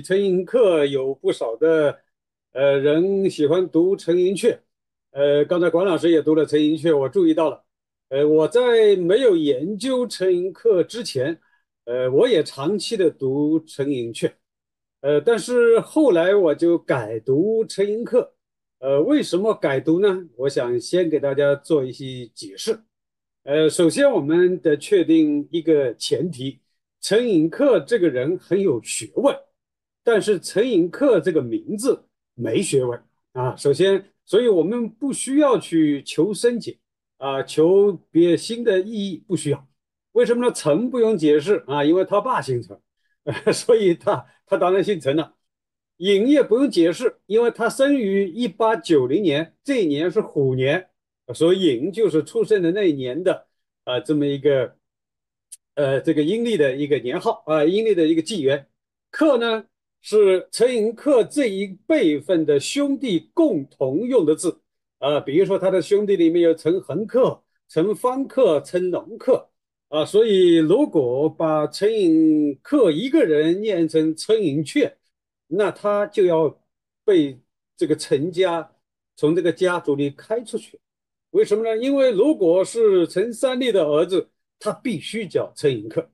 陈寅恪有不少的呃人喜欢读陈寅恪，呃，刚才管老师也读了陈寅恪，我注意到了，呃，我在没有研究陈寅恪之前，呃，我也长期的读陈寅恪，呃，但是后来我就改读陈寅恪，呃，为什么改读呢？我想先给大家做一些解释，呃，首先我们得确定一个前提，陈寅恪这个人很有学问。但是陈寅恪这个名字没学问啊，首先，所以我们不需要去求深解啊，求别新的意义不需要。为什么呢？陈不用解释啊，因为他爸姓陈，所以他他当然姓陈了。寅也不用解释，因为他生于一八九零年，这一年是虎年，所以寅就是出生的那一年的啊，这么一个呃这个阴历的一个年号啊，阴历的一个纪元。恪呢？是陈寅恪这一辈分的兄弟共同用的字啊，比如说他的兄弟里面有陈恒恪、陈方恪、陈龙恪啊，所以如果把陈寅恪一个人念成陈寅恪，那他就要被这个陈家从这个家族里开出去。为什么呢？因为如果是陈三立的儿子，他必须叫陈寅恪，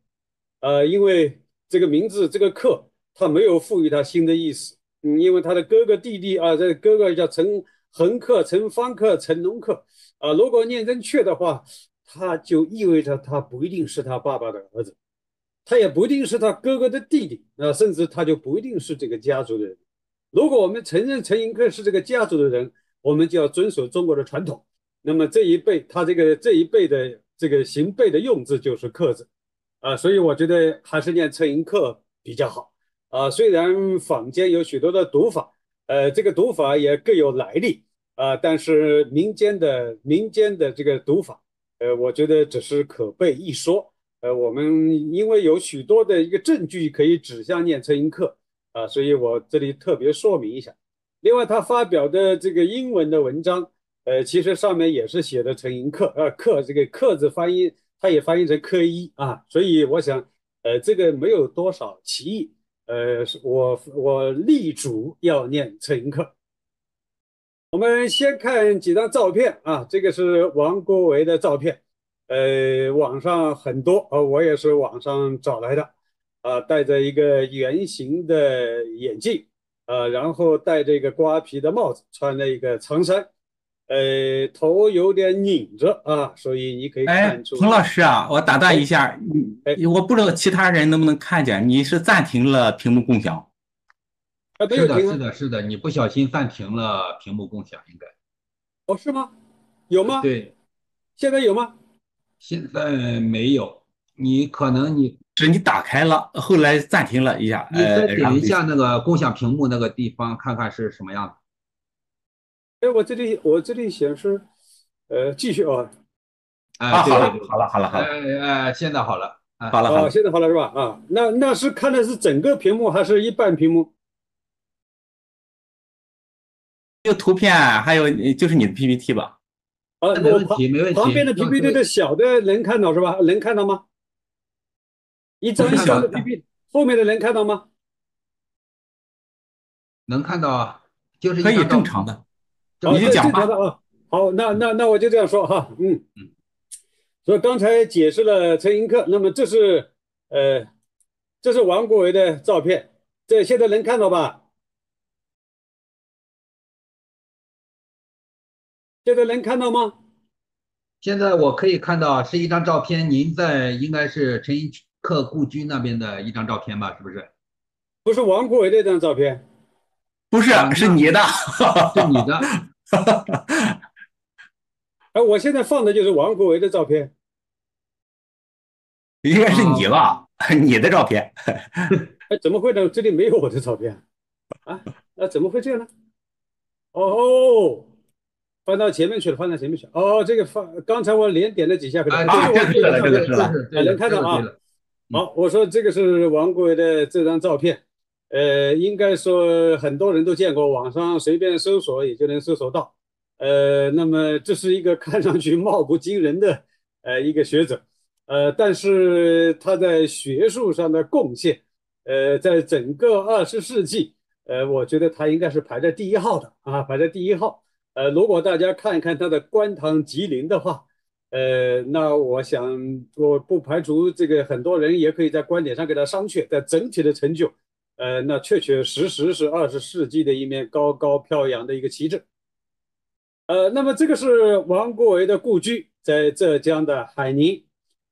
呃，因为这个名字这个恪。他没有赋予他新的意思，嗯，因为他的哥哥弟弟啊，这个哥哥叫陈恒克、陈方克、陈龙克啊。如果念成确的话，他就意味着他不一定是他爸爸的儿子，他也不一定是他哥哥的弟弟啊，甚至他就不一定是这个家族的人。如果我们承认陈寅恪是这个家族的人，我们就要遵守中国的传统。那么这一辈他这个这一辈的这个行辈的用字就是恪字啊，所以我觉得还是念陈寅恪比较好。啊，虽然坊间有许多的读法，呃，这个读法也各有来历啊，但是民间的民间的这个读法，呃，我觉得只是可备一说。呃，我们因为有许多的一个证据可以指向念陈寅恪啊，所以我这里特别说明一下。另外，他发表的这个英文的文章，呃，其实上面也是写的陈寅恪，呃，恪这个恪字翻译，他也翻译成科一啊，所以我想，呃，这个没有多少歧义。呃，我我力主要念陈寅恪。我们先看几张照片啊，这个是王国维的照片，呃，网上很多，呃，我也是网上找来的，啊，戴着一个圆形的眼镜，啊，然后戴着一个瓜皮的帽子，穿了一个长衫。呃，头有点拧着啊，所以你可以看出。彭老师啊，我打断一下，哎，我不知道其他人能不能看见，你是暂停了屏幕共享？啊，是的，是的，是的，你不小心暂停了屏幕共享，应该。哦，是吗？有吗？对，现在有吗？现在没有，你可能你是你打开了，后来暂停了一下。你再点一下那个共享屏幕那个地方，看看是什么样的。哎，我这里我这里显示，呃，继续啊，啊，好了，好了，好了，好了，哎哎，现在好了，好了，好，现在好了是吧？啊，那那是看的是整个屏幕还是一半屏幕？这个图片还有就是你的 PPT 吧？啊，没问题，没问题。旁边的 PPT 的小的能看到是吧？能看到吗？一张小的 PPT，后面的能看到吗？能看到啊，就是可以正常的。你就讲吧啊，好，那那那我就这样说哈，嗯嗯，所以刚才解释了陈寅恪，那么这是呃，这是王国维的照片，这现在能看到吧？现在能看到吗？现在我可以看到是一张照片，您在应该是陈寅恪故居那边的一张照片吧？是不是？不是王国维那张照片，不是，是你的，是你的。哈哈，哎，我现在放的就是王国维的照片，应该是你吧？你的照片？哎，怎么会呢？这里没有我的照片啊？那怎么会这样呢？哦，翻到前面去了，翻到前面去了。哦，这个放，刚才我连点了几下，可能啊，这个了，这个是了，能看到啊。好，我说这个是王国维的这张照片。呃，应该说很多人都见过，网上随便搜索也就能搜索到。呃，那么这是一个看上去貌不惊人的呃一个学者，呃，但是他在学术上的贡献，呃，在整个二十世纪，呃，我觉得他应该是排在第一号的啊，排在第一号。呃，如果大家看一看他的官堂吉林的话，呃，那我想我不排除这个很多人也可以在观点上给他商榷，但整体的成就，呃，那确确实实是二十世纪的一面高高飘扬的一个旗帜。呃，那么这个是王国维的故居，在浙江的海宁。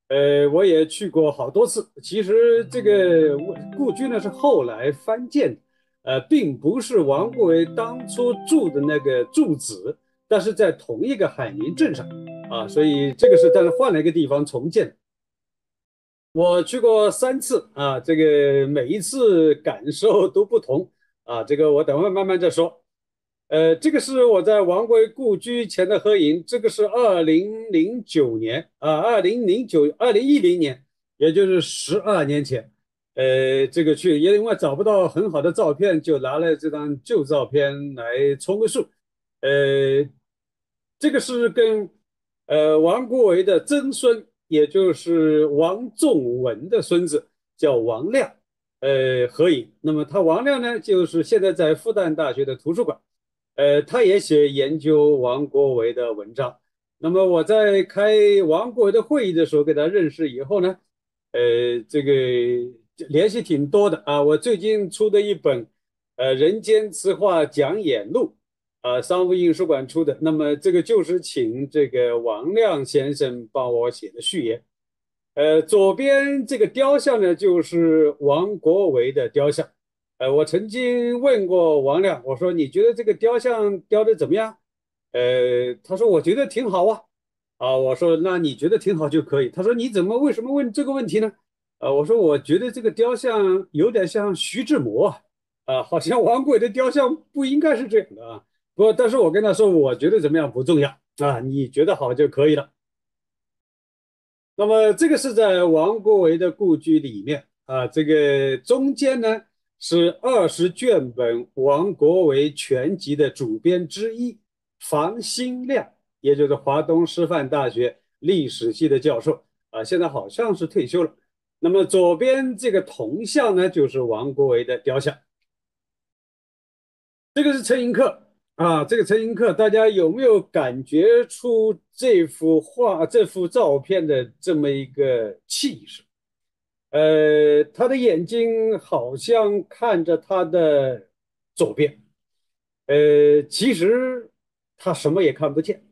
呃，我也去过好多次。其实这个故居呢是后来翻建的。呃，并不是王国维当初住的那个住址，但是在同一个海宁镇上啊，所以这个是但是换了一个地方重建。我去过三次啊，这个每一次感受都不同啊，这个我等会慢慢再说。呃，这个是我在王国维故居前的合影，这个是二零零九年啊，二零零九二零一零年，也就是十二年前。呃，这个去也因为找不到很好的照片，就拿了这张旧照片来充个数。呃，这个是跟呃王国维的曾孙，也就是王仲文的孙子，叫王亮，呃合影。那么他王亮呢，就是现在在复旦大学的图书馆，呃，他也写研究王国维的文章。那么我在开王国维的会议的时候，跟他认识以后呢，呃，这个。联系挺多的啊！我最近出的一本，呃，《人间词话讲演录》，啊，商务印书馆出的。那么这个就是请这个王亮先生帮我写的序言。呃，左边这个雕像呢，就是王国维的雕像。呃，我曾经问过王亮，我说你觉得这个雕像雕的怎么样？呃，他说我觉得挺好啊。啊，我说那你觉得挺好就可以。他说你怎么为什么问这个问题呢？呃，我说我觉得这个雕像有点像徐志摩啊，啊，好像王国维的雕像不应该是这样的啊。不，但是我跟他说，我觉得怎么样不重要啊，你觉得好就可以了。那么这个是在王国维的故居里面啊，这个中间呢是二十卷本王国维全集的主编之一房新亮，也就是华东师范大学历史系的教授啊，现在好像是退休了。那么左边这个铜像呢，就是王国维的雕像。这个是陈寅恪啊，这个陈寅恪，大家有没有感觉出这幅画、这幅照片的这么一个气势？呃，他的眼睛好像看着他的左边，呃，其实他什么也看不见，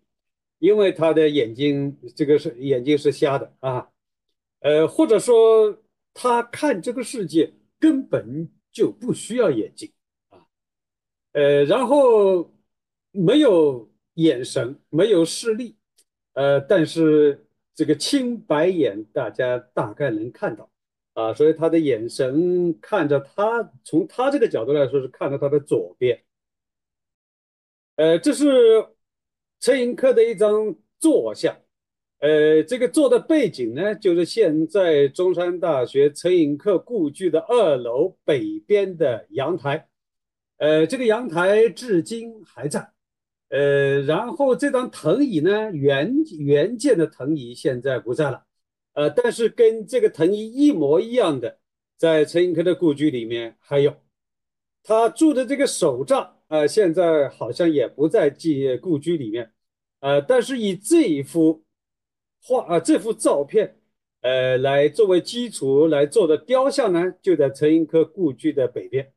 因为他的眼睛这个是眼睛是瞎的啊。呃，或者说他看这个世界根本就不需要眼睛，呃，然后没有眼神，没有视力，呃，但是这个青白眼大家大概能看到啊，所以他的眼神看着他，从他这个角度来说是看着他的左边，呃，这是陈寅恪的一张坐像。呃，这个坐的背景呢，就是现在中山大学陈寅恪故居的二楼北边的阳台。呃，这个阳台至今还在。呃，然后这张藤椅呢，原原件的藤椅现在不在了。呃，但是跟这个藤椅一模一样的，在陈寅恪的故居里面还有。他住的这个手杖啊，现在好像也不在记故居里面。呃，但是以这一幅。画啊，这幅照片，呃，来作为基础来做的雕像呢，就在陈寅恪故居的北边。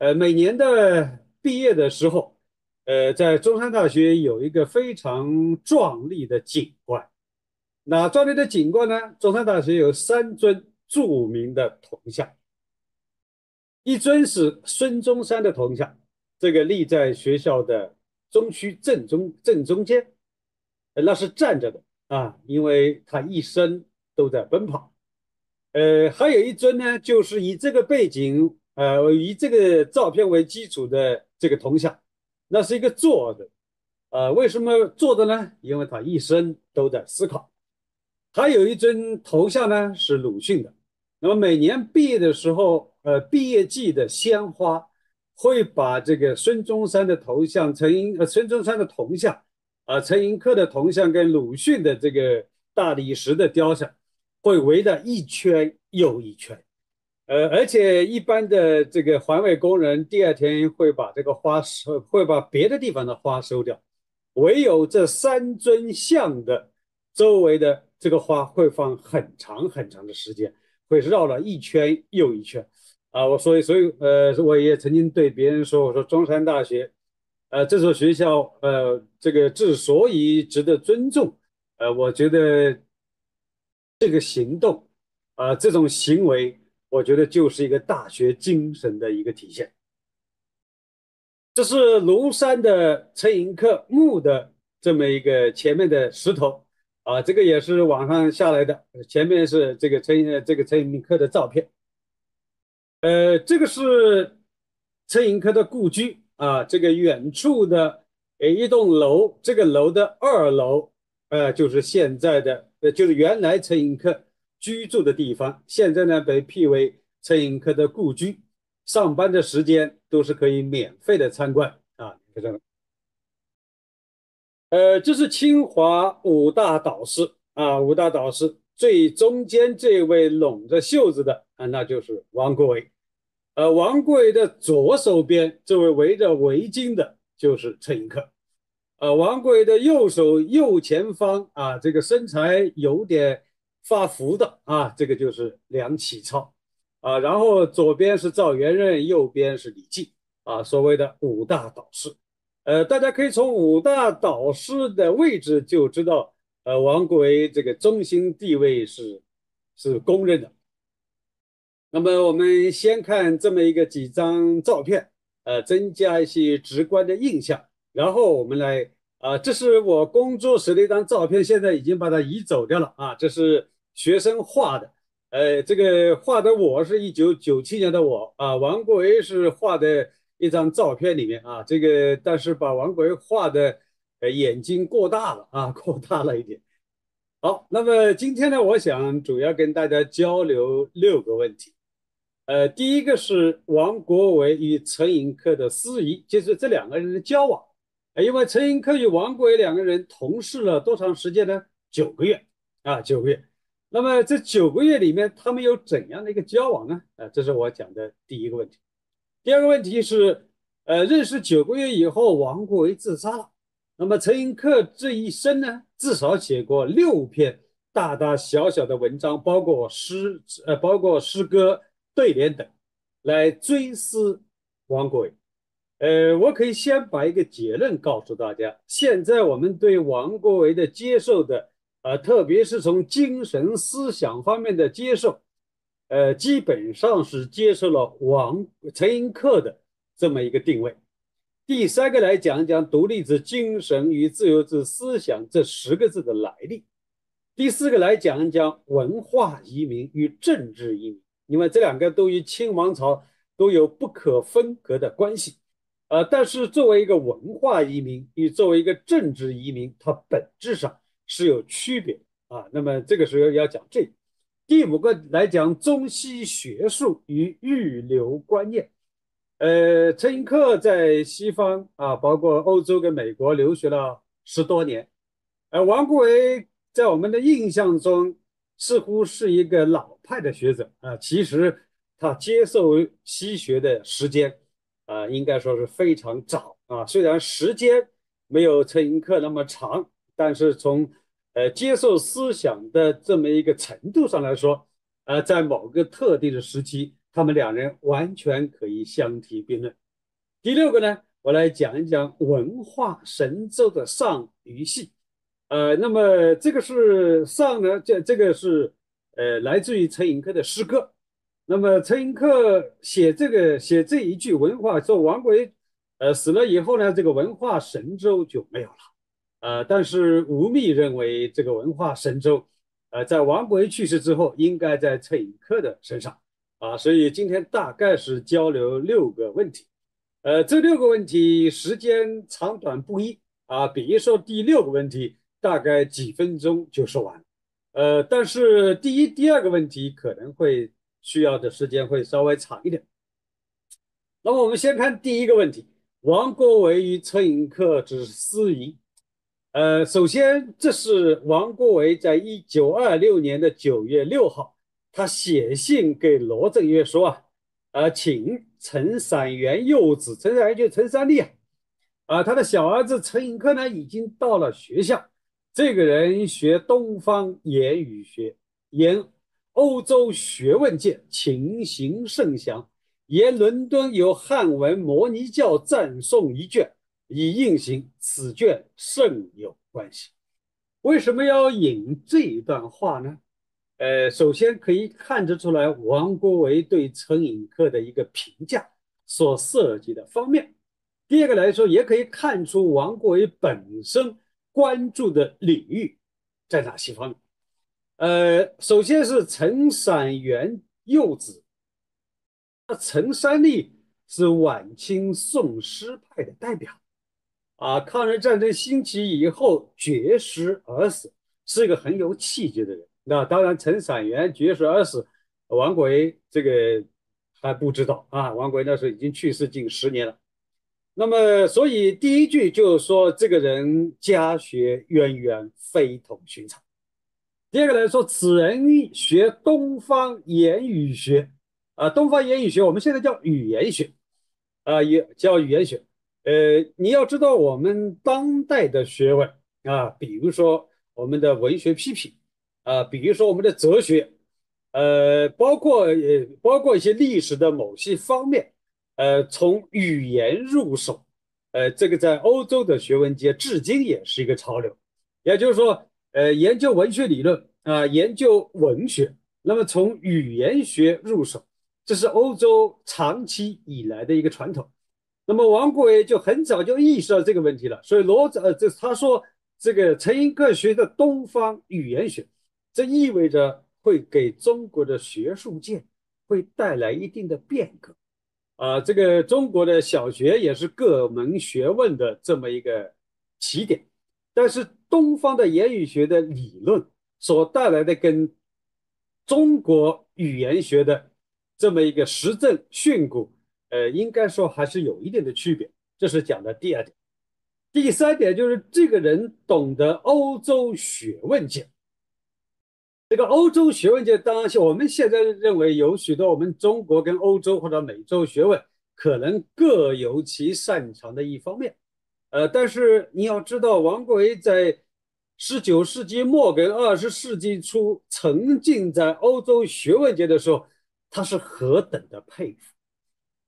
呃，每年的毕业的时候，呃，在中山大学有一个非常壮丽的景观。那壮丽的景观呢，中山大学有三尊著名的铜像，一尊是孙中山的铜像，这个立在学校的中区正中正中间，那是站着的。啊，因为他一生都在奔跑，呃，还有一尊呢，就是以这个背景，呃，以这个照片为基础的这个铜像，那是一个坐的，呃，为什么坐的呢？因为他一生都在思考。还有一尊头像呢，是鲁迅的。那么每年毕业的时候，呃，毕业季的鲜花会把这个孙中山的头像，陈寅呃孙中山的铜像。啊，陈寅恪的铜像跟鲁迅的这个大理石的雕像，会围着一圈又一圈，呃，而且一般的这个环卫工人第二天会把这个花收，会把别的地方的花收掉，唯有这三尊像的周围的这个花会放很长很长的时间，会绕了一圈又一圈。啊，我所以所以呃，我也曾经对别人说，我说中山大学，呃，这所学校，呃，这个之所以值得尊重，呃，我觉得这个行动，啊，这种行为。我觉得就是一个大学精神的一个体现。这是庐山的陈寅恪墓的这么一个前面的石头啊，这个也是网上下来的。前面是这个陈这个陈寅恪的照片。呃，这个是陈寅恪的故居啊，这个远处的呃一栋楼，这个楼的二楼，呃，就是现在的呃，就是原来陈寅恪。居住的地方，现在呢被辟为陈寅恪的故居，上班的时间都是可以免费的参观啊。你看这呃，这是清华五大导师啊，五大导师最中间这位拢着袖子的啊，那就是王国维。呃，王国维的左手边这位围着围巾的就是陈寅恪。呃，王国维的右手右前方啊，这个身材有点。发福的啊，这个就是梁启超啊，然后左边是赵元任，右边是李济啊，所谓的五大导师。呃，大家可以从五大导师的位置就知道，呃，王国维这个中心地位是是公认的。那么我们先看这么一个几张照片，呃，增加一些直观的印象，然后我们来啊，这是我工作室的一张照片，现在已经把它移走掉了啊，这是。学生画的，呃，这个画的我是一九九七年的我啊，王国维是画的一张照片里面啊，这个但是把王国维画的呃眼睛过大了啊，过大了一点。好，那么今天呢，我想主要跟大家交流六个问题，呃，第一个是王国维与陈寅恪的司仪，就是这两个人的交往，因为陈寅恪与王国维两个人同事了多长时间呢？九个月啊，九个月。那么这九个月里面，他们有怎样的一个交往呢？啊，这是我讲的第一个问题。第二个问题是，呃，认识九个月以后，王国维自杀了。那么陈寅恪这一生呢，至少写过六篇大大小小的文章，包括诗，呃，包括诗歌、对联等，来追思王国维。呃，我可以先把一个结论告诉大家：现在我们对王国维的接受的。呃，特别是从精神思想方面的接受，呃，基本上是接受了王陈寅恪的这么一个定位。第三个来讲讲独立之精神与自由之思想这十个字的来历。第四个来讲一讲文化移民与政治移民，因为这两个都与清王朝都有不可分割的关系。呃，但是作为一个文化移民与作为一个政治移民，它本质上。是有区别啊，那么这个时候要讲这第五个来讲中西学术与预留观念。呃，陈寅恪在西方啊，包括欧洲跟美国留学了十多年，而王国维在我们的印象中似乎是一个老派的学者啊，其实他接受西学的时间啊，应该说是非常早啊，虽然时间没有陈寅恪那么长，但是从呃，接受思想的这么一个程度上来说，呃，在某个特定的时期，他们两人完全可以相提并论。第六个呢，我来讲一讲文化神州的上虞系。呃，那么这个是上呢，这这个是呃来自于陈寅恪的诗歌。那么陈寅恪写这个写这一句文化，说王国维呃死了以后呢，这个文化神州就没有了。呃，但是吴宓认为这个文化神州，呃，在王国维去世之后，应该在陈寅恪的身上。啊，所以今天大概是交流六个问题，呃，这六个问题时间长短不一。啊，比如说第六个问题大概几分钟就说完，呃，但是第一、第二个问题可能会需要的时间会稍微长一点。那么我们先看第一个问题：王国维与陈寅恪之私谊。呃，首先，这是王国维在一九二六年的九月六号，他写信给罗振岳说啊，呃，请陈散元幼子，陈散元就陈三立啊，啊，他的小儿子陈寅恪呢已经到了学校，这个人学东方言语学，言欧洲学问界情形甚详，言伦敦有汉文摩尼教赞颂一卷，以应行此卷甚有关系。为什么要引这一段话呢？呃，首先可以看得出来，王国维对陈寅恪的一个评价所涉及的方面。第二个来说，也可以看出王国维本身关注的领域在哪些方面。呃，首先是陈散元幼子，那陈三立是晚清宋诗派的代表，啊，抗日战争兴起以后绝食而死，是一个很有气节的人。那当然，陈散元绝食而死，王国维这个还不知道啊。王国维那时候已经去世近十年了。那么，所以第一句就是说，这个人家学渊源非同寻常。第二个来说，此人学东方言语学啊，东方言语学我们现在叫语言学啊，也叫语言学。呃，你要知道，我们当代的学问啊，比如说我们的文学批评。啊，比如说我们的哲学，呃，包括呃，包括一些历史的某些方面，呃，从语言入手，呃，这个在欧洲的学问界至今也是一个潮流。也就是说，呃，研究文学理论啊，研究文学，那么从语言学入手，这是欧洲长期以来的一个传统。那么王国维就很早就意识到这个问题了，所以罗呃，这他说这个陈寅恪学的东方语言学。这意味着会给中国的学术界会带来一定的变革，啊，这个中国的小学也是各门学问的这么一个起点，但是东方的言语学的理论所带来的跟中国语言学的这么一个实证训诂，呃，应该说还是有一定的区别。这是讲的第二点，第三点就是这个人懂得欧洲学问界。这个欧洲学问界，当然，我们现在认为有许多我们中国跟欧洲或者美洲学问可能各有其擅长的一方面，呃，但是你要知道，王国维在十九世纪末跟二十世纪初沉浸在欧洲学问界的时候，他是何等的佩服。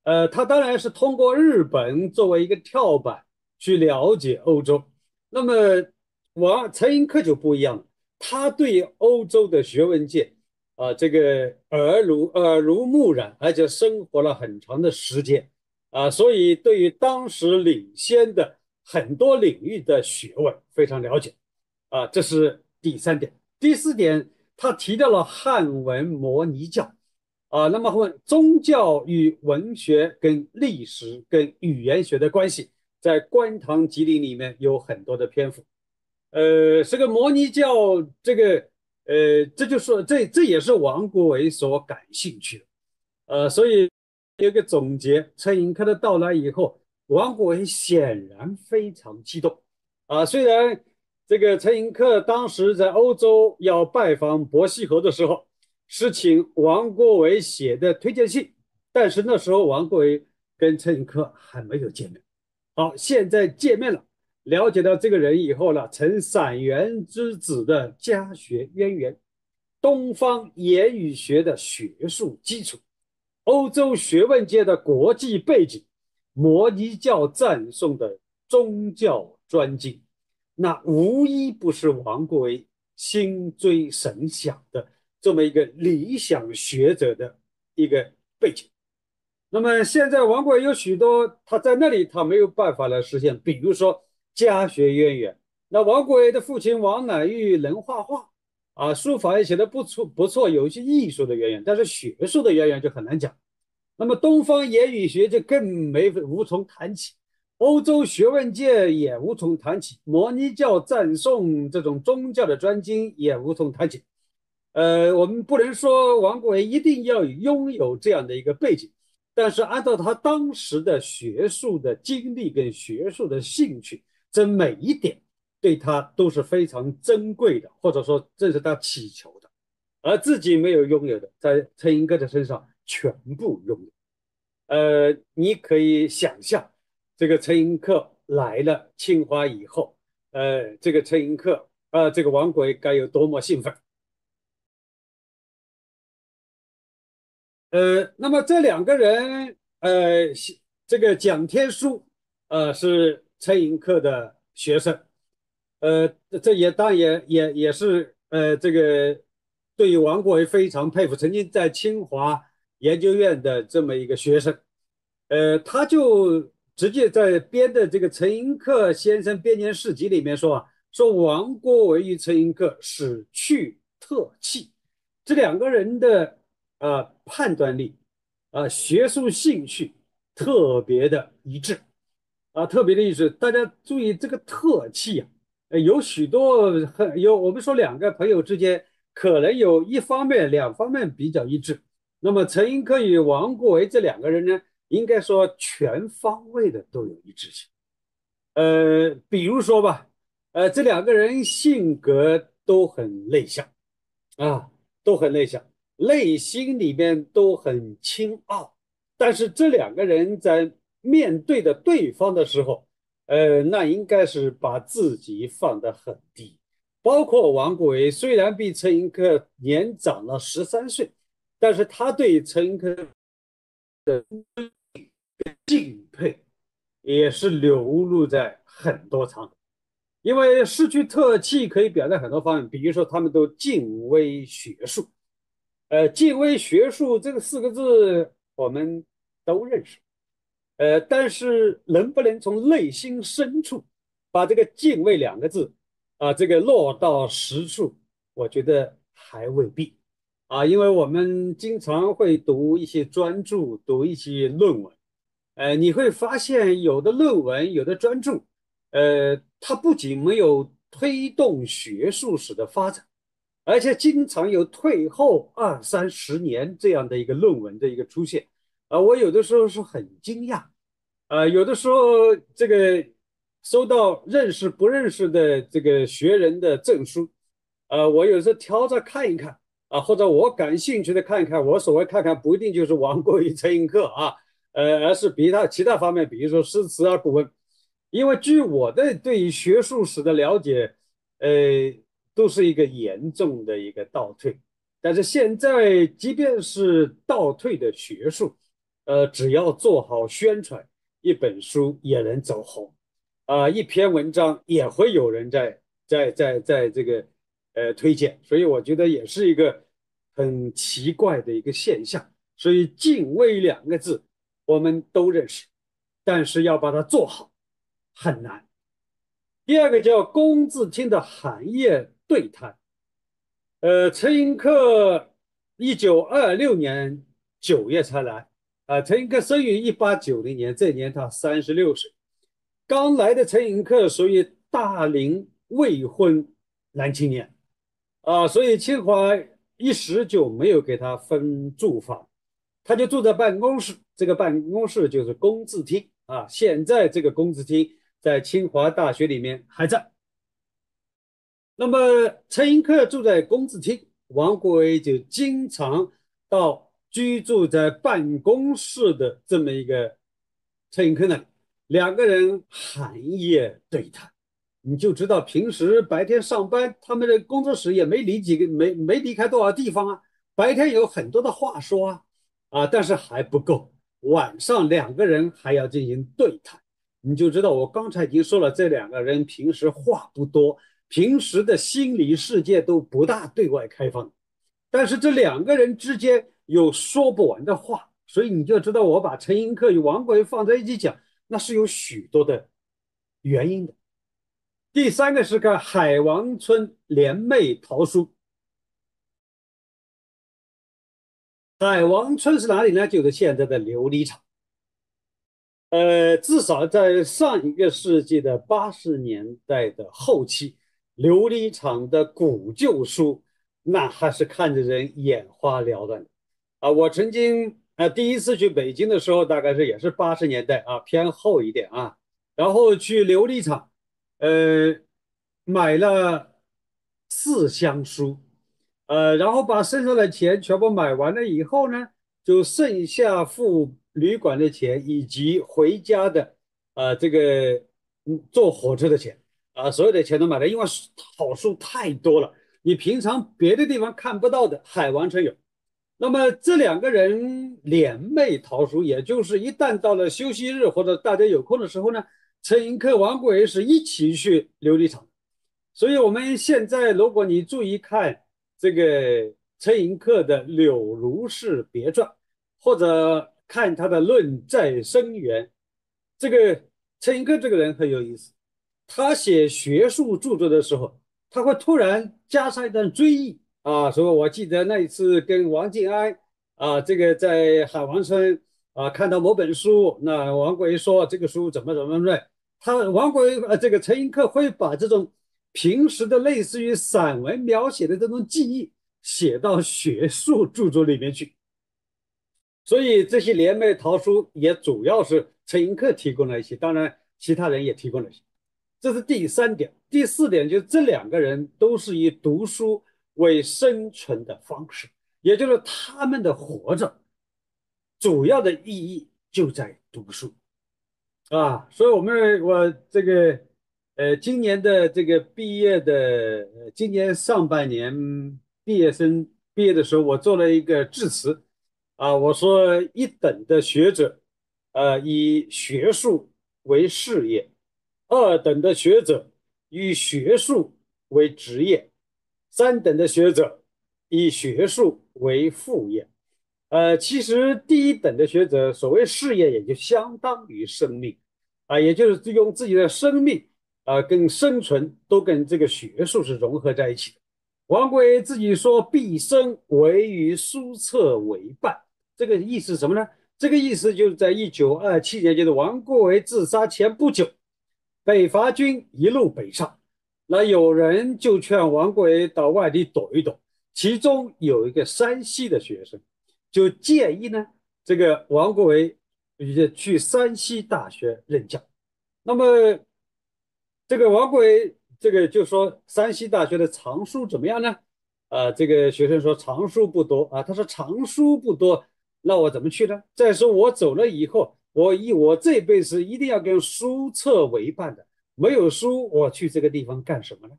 呃，他当然是通过日本作为一个跳板去了解欧洲。那么王陈寅恪就不一样了。他对欧洲的学问界，啊，这个耳濡耳濡目染，而且生活了很长的时间，啊，所以对于当时领先的很多领域的学问非常了解，啊，这是第三点。第四点，他提到了汉文摩尼教，啊，那么问宗教与文学跟历史跟语言学的关系，在《观堂集里里面有很多的篇幅。呃，这个摩尼教，这个，呃，这就说这这也是王国维所感兴趣的，呃，所以有个总结，陈寅恪的到来以后，王国维显然非常激动，啊，虽然这个陈寅恪当时在欧洲要拜访伯希和的时候，是请王国维写的推荐信，但是那时候王国维跟陈寅恪还没有见面，好，现在见面了。了解到这个人以后呢，陈散元之子的家学渊源，东方言语学的学术基础，欧洲学问界的国际背景，摩尼教赞颂的宗教专精，那无一不是王国维心追神想的这么一个理想学者的一个背景。那么现在王国维有许多他在那里他没有办法来实现，比如说。家学渊源，那王国维的父亲王乃玉能画画啊，书法也写的不错不错，有一些艺术的渊源，但是学术的渊源就很难讲。那么东方言语学就更没无从谈起，欧洲学问界也无从谈起，摩尼教赞颂这种宗教的专精也无从谈起。呃，我们不能说王国维一定要拥有这样的一个背景，但是按照他当时的学术的经历跟学术的兴趣。这每一点对他都是非常珍贵的，或者说这是他祈求的。而自己没有拥有的，在陈寅恪的身上全部拥有。呃，你可以想象，这个陈寅恪来了清华以后，呃，这个陈寅恪，呃，这个王国维该有多么兴奋。呃，那么这两个人，呃，这个蒋天书，呃，是陈寅恪的学生，呃，这也当然也也也是，呃，这个对于王国维非常佩服，曾经在清华研究院的这么一个学生，呃，他就直接在编的这个陈寅恪先生编年事集里面说啊，说王国维与陈寅恪始趣特气，这两个人的。啊，判断力，啊，学术兴趣特别的一致，啊，特别的一致。大家注意这个特气啊，有许多很有，我们说两个朋友之间可能有一方面、两方面比较一致。那么陈寅恪与王国维这两个人呢，应该说全方位的都有一致性。呃，比如说吧，呃，这两个人性格都很内向，啊，都很内向。内心里面都很清傲，但是这两个人在面对的对方的时候，呃，那应该是把自己放得很低。包括王国维，虽然比陈寅恪年长了十三岁，但是他对陈寅恪的敬佩也是流露在很多场合。因为失去特气可以表达很多方面，比如说他们都敬畏学术。呃，敬畏学术这个四个字我们都认识，呃，但是能不能从内心深处把这个敬畏两个字啊，这个落到实处，我觉得还未必啊，因为我们经常会读一些专著，读一些论文，呃，你会发现有的论文，有的专著，呃，它不仅没有推动学术史的发展。而且经常有退后二三十年这样的一个论文的一个出现，啊，我有的时候是很惊讶，啊，有的时候这个收到认识不认识的这个学人的证书，啊，我有时候挑着看一看，啊，或者我感兴趣的看一看，我所谓看看不一定就是王国维、陈寅恪啊，呃，而是比他其他方面，比如说诗词啊、古文，因为据我的对于学术史的了解，呃。都是一个严重的一个倒退，但是现在即便是倒退的学术，呃，只要做好宣传，一本书也能走红，啊，一篇文章也会有人在在在在这个呃推荐，所以我觉得也是一个很奇怪的一个现象。所以“敬畏”两个字我们都认识，但是要把它做好很难。第二个叫“工字厅”的行业。对谈，呃，陈寅恪一九二六年九月才来，啊，陈寅恪生于一八九零年，这年他三十六岁。刚来的陈寅恪属于大龄未婚男青年，啊，所以清华一时就没有给他分住房，他就住在办公室，这个办公室就是工字厅啊。现在这个工字厅在清华大学里面还在。那么陈寅恪住在工字厅，王国维就经常到居住在办公室的这么一个陈寅恪那里，两个人寒夜对谈，你就知道平时白天上班，他们的工作室也没离几个，没没离开多少地方啊，白天有很多的话说啊，啊，但是还不够，晚上两个人还要进行对谈，你就知道我刚才已经说了，这两个人平时话不多。平时的心理世界都不大对外开放，但是这两个人之间有说不完的话，所以你就知道我把陈寅恪与王国维放在一起讲，那是有许多的原因的。第三个是个海王村联袂桃书，海王村是哪里呢？就是现在的琉璃厂。呃，至少在上一个世纪的八十年代的后期。琉璃厂的古旧书，那还是看着人眼花缭乱的啊！我曾经啊，第一次去北京的时候，大概是也是八十年代啊，偏后一点啊，然后去琉璃厂，呃，买了四箱书呃，然后把剩下的钱全部买完了以后呢，就剩下付旅馆的钱以及回家的，呃，这个坐火车的钱啊，所有的钱都买了，因为好书太多了，你平常别的地方看不到的，海王城有。那么这两个人联袂逃书，也就是一旦到了休息日或者大家有空的时候呢，陈寅恪、王国维是一起去琉璃厂。所以我们现在，如果你注意看这个陈寅恪的《柳如是别传》，或者看他的《论在生源》，这个陈寅恪这个人很有意思，他写学术著作的时候，他会突然加上一段追忆。啊，所以我记得那一次跟王静安啊，这个在海王村啊看到某本书，那王国维说这个书怎么怎么怎么，他王国维呃这个陈寅恪会把这种平时的类似于散文描写的这种记忆写到学术著作里面去，所以这些联袂逃书也主要是陈寅恪提供了一些，当然其他人也提供了一些，这是第三点，第四点就是这两个人都是以读书。为生存的方式，也就是他们的活着主要的意义就在读书。啊。所以，我们我这个呃，今年的这个毕业的，今年上半年毕业生毕业的时候，我做了一个致辞啊，我说一等的学者，呃，以学术为事业；二等的学者以学术为职业。三等的学者以学术为副业，呃，其实第一等的学者所谓事业也就相当于生命，啊，也就是用自己的生命啊跟生存都跟这个学术是融合在一起的。王国维自己说：“毕生唯与书册为伴。”这个意思什么呢？这个意思就是在一九二七年，就是王国维自杀前不久，北伐军一路北上。那有人就劝王国维到外地躲一躲，其中有一个山西的学生，就建议呢，这个王国维去山西大学任教。那么，这个王国维这个就说山西大学的藏书怎么样呢？啊，这个学生说藏书不多啊。他说藏书不多，那我怎么去呢？再说我走了以后，我一我这辈子一定要跟书册为伴的。没有书，我去这个地方干什么呢？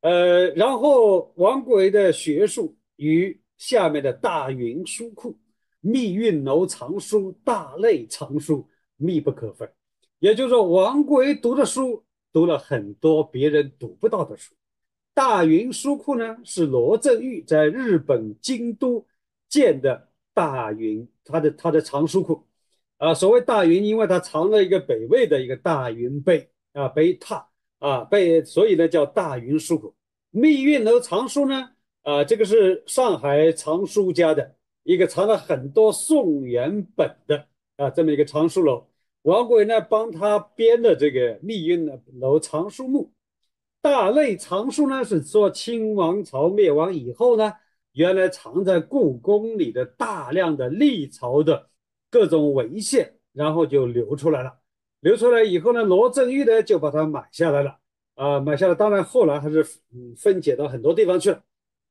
呃，然后王国维的学术与下面的大云书库、密运楼藏书、大类藏书密不可分。也就是说，王国维读的书，读了很多别人读不到的书。大云书库呢，是罗振玉在日本京都建的大云，他的他的藏书库。啊，所谓大云，因为他藏了一个北魏的一个大云碑。啊，被踏啊，被所以呢叫大云书库。密运楼藏书呢，啊，这个是上海藏书家的一个藏了很多宋元本的啊这么一个藏书楼。王国维呢帮他编的这个密运楼藏书目。大类藏书呢是说清王朝灭亡以后呢，原来藏在故宫里的大量的历朝的各种文献，然后就流出来了。流出来以后呢，罗振玉呢就把它买下来了啊，买下来。当然后来还是嗯分解到很多地方去了。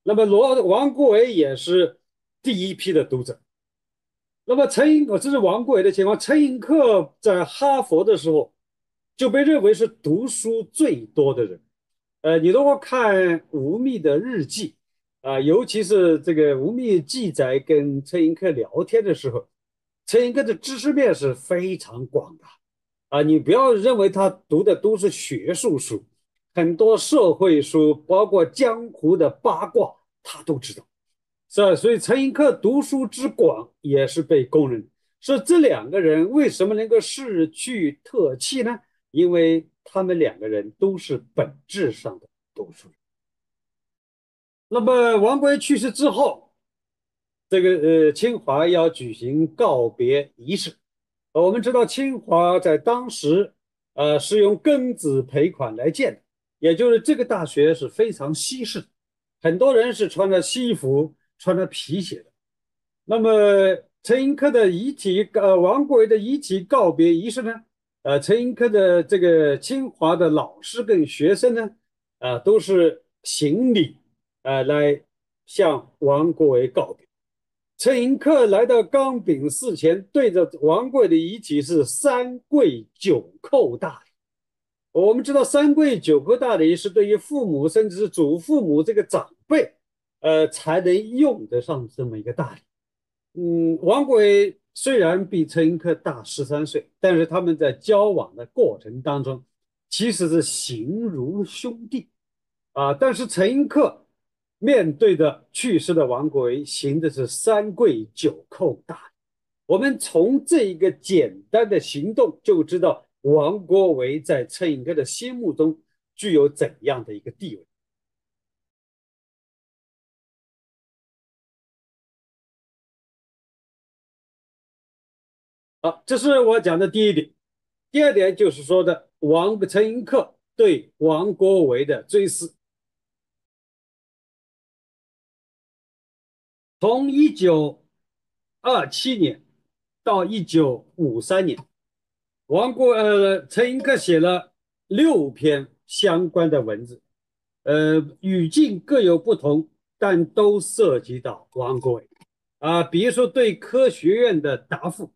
那么罗王国维也是第一批的读者。那么陈寅，我这是王国维的情况。陈寅恪在哈佛的时候就被认为是读书最多的人。呃，你如果看吴宓的日记啊，尤其是这个吴宓记载跟陈寅恪聊天的时候，陈寅恪的知识面是非常广的。啊，你不要认为他读的都是学术书，很多社会书，包括江湖的八卦，他都知道，是？所以陈寅恪读书之广也是被公认。说这两个人为什么能够世去特气呢？因为他们两个人都是本质上的读书人。那么王国去世之后，这个呃，清华要举行告别仪式。我们知道清华在当时，呃，是用庚子赔款来建的，也就是这个大学是非常西式，很多人是穿着西服、穿着皮鞋的。那么陈寅恪的遗体，呃，王国维的遗体告别仪式呢？呃，陈寅恪的这个清华的老师跟学生呢，啊，都是行礼，呃，来向王国维告别。陈寅恪来到钢饼寺前，对着王贵的遗体是三跪九叩大礼。我们知道，三跪九叩大礼是对于父母甚至是祖父母这个长辈，呃，才能用得上这么一个大礼。嗯，王国维虽然比陈寅恪大十三岁，但是他们在交往的过程当中，其实是形如兄弟啊。但是陈寅恪。面对着去世的王国维，行的是三跪九叩大礼。我们从这一个简单的行动就知道王国维在陈寅恪的心目中具有怎样的一个地位。好，这是我讲的第一点。第二点就是说的王陈寅恪对王国维的追思。从一九二七年到一九五三年，王国呃陈寅恪写了六篇相关的文字，呃语境各有不同，但都涉及到王国维啊。比如说对科学院的答复，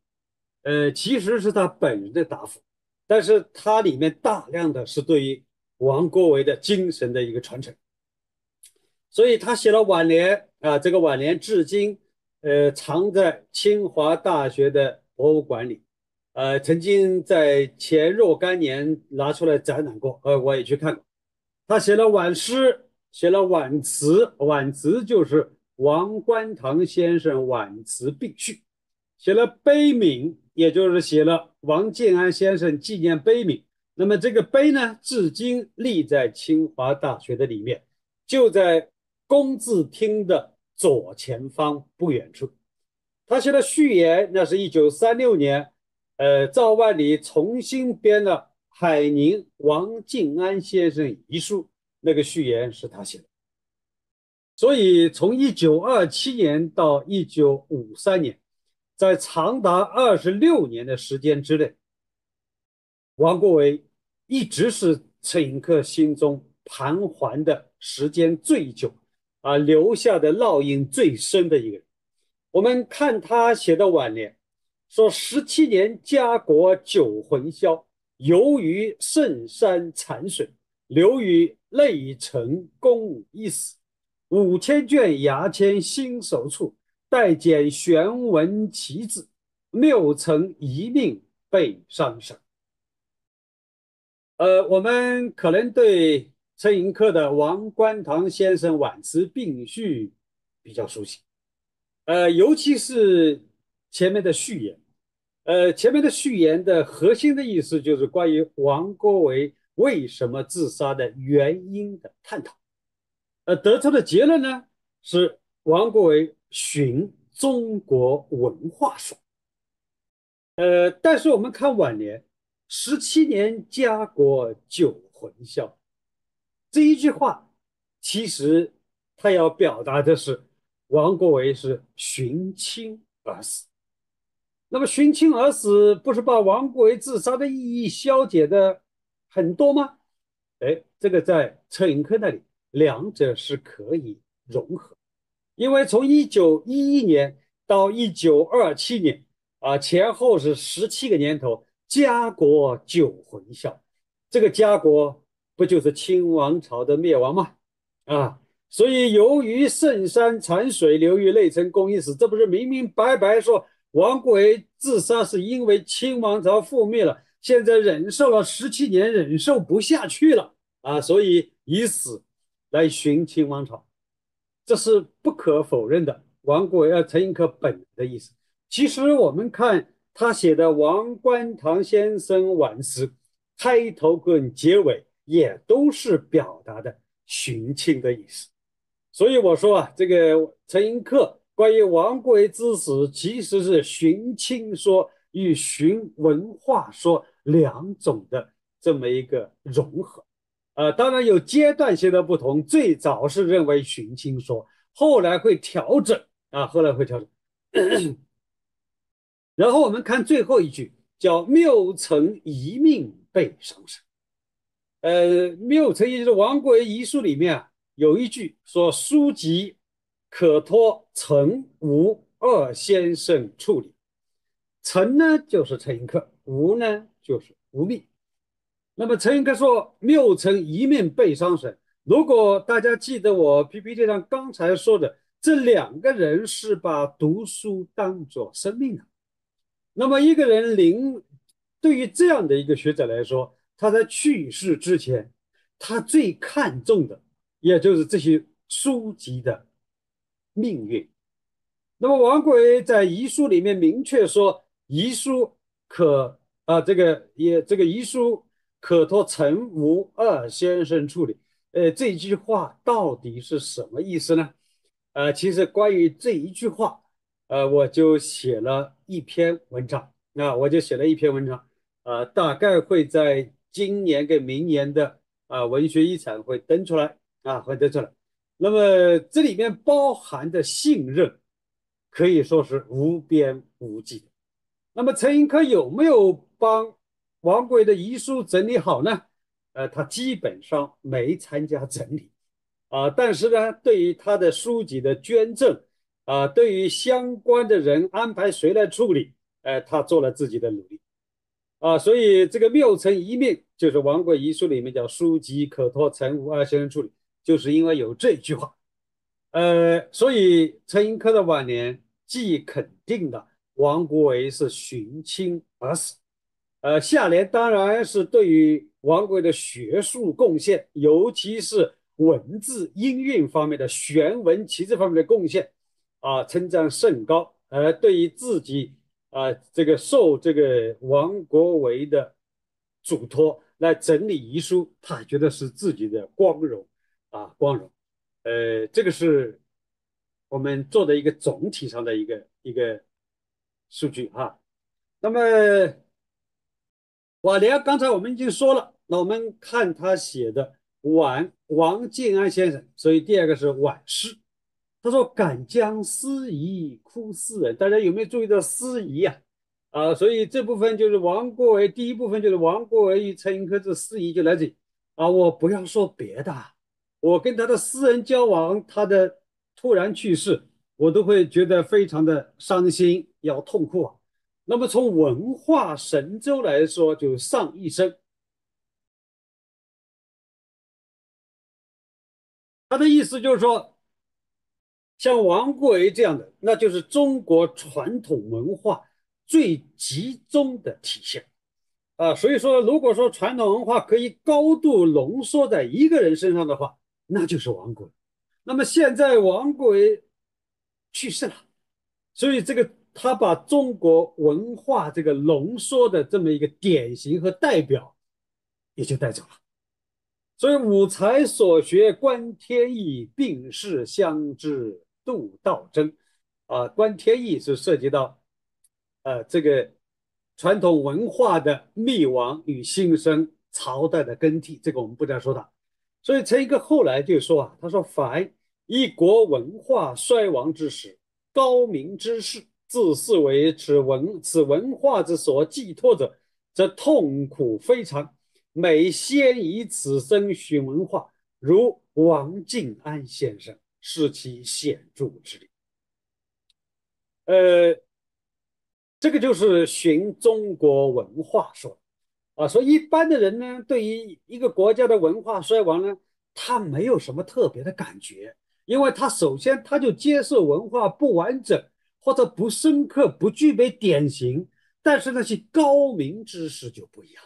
呃其实是他本人的答复，但是它里面大量的是对于王国维的精神的一个传承。所以他写了挽联啊，这个挽联至今，呃，藏在清华大学的博物馆里，呃，曾经在前若干年拿出来展览过，呃，我也去看过。他写了挽诗，写了挽词，挽词就是王观堂先生挽词并序，写了碑铭，也就是写了王建安先生纪念碑铭。那么这个碑呢，至今立在清华大学的里面，就在。工字厅的左前方不远处，他写的序言，那是一九三六年，呃，赵万里重新编了海宁王敬安先生遗书，那个序言是他写的。所以从一九二七年到一九五三年，在长达二十六年的时间之内，王国维一直是陈寅恪心中盘桓的时间最久。啊，留下的烙印最深的一个人。我们看他写的晚年，说十七年家国九魂销，游于圣山残水，流于泪成宫已死。五千卷牙签新手处，待见玄文奇字，谬曾一命被伤神。呃，我们可能对。陈寅恪的王观堂先生挽词并序比较熟悉，呃，尤其是前面的序言，呃，前面的序言的核心的意思就是关于王国维为什么自杀的原因的探讨，呃，得出的结论呢是王国维寻中国文化说，呃，但是我们看晚年，十七年家国九魂销。这一句话，其实他要表达的是王国维是寻亲而死。那么寻亲而死，不是把王国维自杀的意义消解的很多吗？哎，这个在陈寅恪那里，两者是可以融合。因为从一九一一年到一九二七年啊，前后是十七个年头，家国九魂销，这个家国。不就是清王朝的灭亡吗？啊，所以由于圣山残水，流于内城宫已死，这不是明明白白说王国维自杀是因为清王朝覆灭了，现在忍受了十七年，忍受不下去了啊，所以以死来寻清王朝，这是不可否认的。王国维要陈寅恪本的意思。其实我们看他写的王观堂先生挽词，开头跟结尾。也都是表达的寻亲的意思，所以我说啊，这个陈寅恪关于王国维之死，其实是寻亲说与寻文化说两种的这么一个融合，呃，当然有阶段性的不同，最早是认为寻亲说，后来会调整啊，后来会调整。然后我们看最后一句，叫谬曾一命被伤身。呃，谬成就是王国维遗书里面啊，有一句说：“书籍可托陈吴二先生处理。陈呢就是陈寅恪，吴呢就是吴宓。那么陈寅恪说：“谬称一命被伤神。”如果大家记得我 PPT 上刚才说的，这两个人是把读书当做生命的。那么一个人临，对于这样的一个学者来说，他在去世之前，他最看重的，也就是这些书籍的命运。那么王国维在遗书里面明确说。遗书可啊，这个也这个遗书可托陈吴二先生处理。呃，这句话到底是什么意思呢？呃，其实关于这一句话，呃，我就写了一篇文章。那我就写了一篇文章，呃，大概会在今年跟明年的啊文学遗产会登出来啊，会登出来。那么这里面包含的信任可以说是无边无际的。那么陈寅恪有没有帮王国维的遗书整理好呢？呃，他基本上没参加整理，啊，但是呢，对于他的书籍的捐赠，啊，对于相关的人安排谁来处理，呃，他做了自己的努力，啊，所以这个谬称一命就是王国遗书里面叫书籍可托陈吴二先生处理，就是因为有这句话，呃，所以陈寅恪的晚年既肯定的。王国维是寻亲而死，呃，下联当然是对于王国维的学术贡献，尤其是文字音韵方面的玄文奇志方面的贡献，啊，称赞甚高。而对于自己啊，这个受这个王国维的嘱托来整理遗书，他觉得是自己的光荣啊，光荣。呃，这个是我们做的一个总体上的一个一个。数据哈，那么瓦良刚才我们已经说了，那我们看他写的晚王建安先生，所以第二个是晚诗。他说：“敢将思疑哭思人。”大家有没有注意到思疑呀？啊，所以这部分就是王国维，第一部分就是王国维与陈寅恪这思仪就来自于啊，我不要说别的，我跟他的私人交往，他的突然去世。我都会觉得非常的伤心，要痛苦啊。那么从文化神州来说，就上一生。他的意思就是说，像王国维这样的，那就是中国传统文化最集中的体现啊。所以说，如果说传统文化可以高度浓缩在一个人身上的话，那就是王国维。那么现在王国维。去世了，所以这个他把中国文化这个浓缩的这么一个典型和代表也就带走了。所以五才所学观天意，病逝相知度道真。啊，观天意是涉及到呃这个传统文化的灭亡与新生，朝代的更替，这个我们不再说它。所以陈寅恪后来就说啊，他说凡。一国文化衰亡之时，高明之士自视为此文此文化之所寄托者，则痛苦非常。每先以此身寻文化，如王敬安先生，是其显著之力。呃，这个就是寻中国文化说啊，说一般的人呢，对于一个国家的文化衰亡呢，他没有什么特别的感觉。因为他首先他就接受文化不完整或者不深刻、不具备典型，但是那些高明知识就不一样。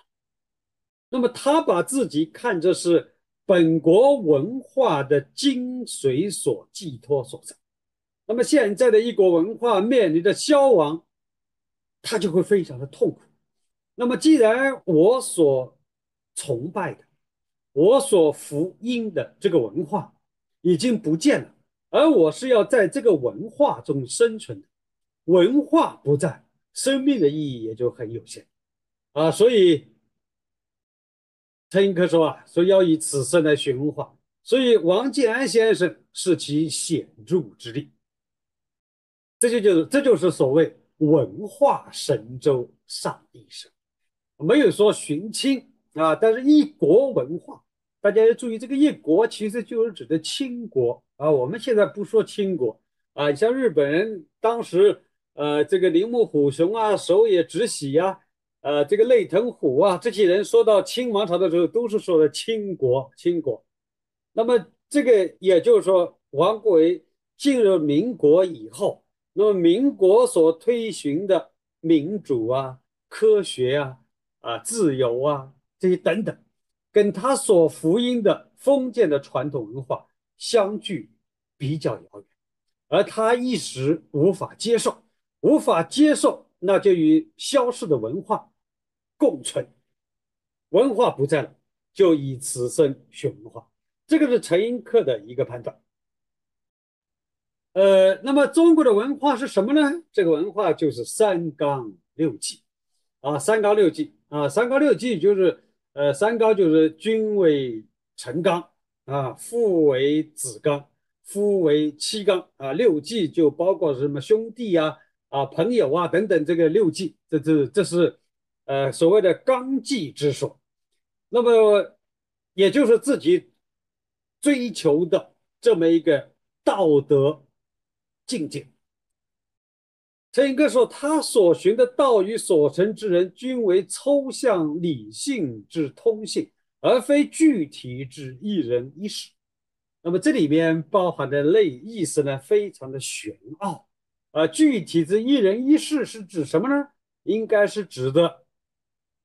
那么他把自己看作是本国文化的精髓所寄托所在。那么现在的一国文化面临着消亡，他就会非常的痛苦。那么既然我所崇拜的、我所福音的这个文化，已经不见了，而我是要在这个文化中生存的，文化不在，生命的意义也就很有限啊。所以陈寅恪说啊，说要以此生来寻文化，所以王建安先生是其显著之力。这就就是这就是所谓文化神州上一生，没有说寻亲啊，但是一国文化大家要注意，这个一国其实就是指的清国啊。我们现在不说清国啊，像日本人当时，呃，这个铃木虎雄啊、守野直喜呀，呃，这个内藤虎啊，这些人说到清王朝的时候，都是说的清国，清国。那么这个也就是说，王国维进入民国以后，那么民国所推行的民主啊、科学啊、啊自由啊这些等等。跟他所福音的封建的传统文化相距比较遥远，而他一时无法接受，无法接受，那就与消逝的文化共存。文化不在了，就以此生学文化。这个是陈寅恪的一个判断。呃，那么中国的文化是什么呢？这个文化就是三纲六纪啊，三纲六纪啊，三纲六纪就是。呃，三纲就是君为臣纲啊，父为子纲，夫为妻纲啊。六纪就包括什么兄弟呀、啊啊朋友啊等等，这个六纪，这这这是呃所谓的纲纪之说。那么也就是自己追求的这么一个道德境界。陈寅恪说：“他所寻的道与所成之人，均为抽象理性之通性，而非具体之一人一事。那么这里面包含的内意思呢，非常的玄奥。而具体之一人一事是指什么呢？应该是指的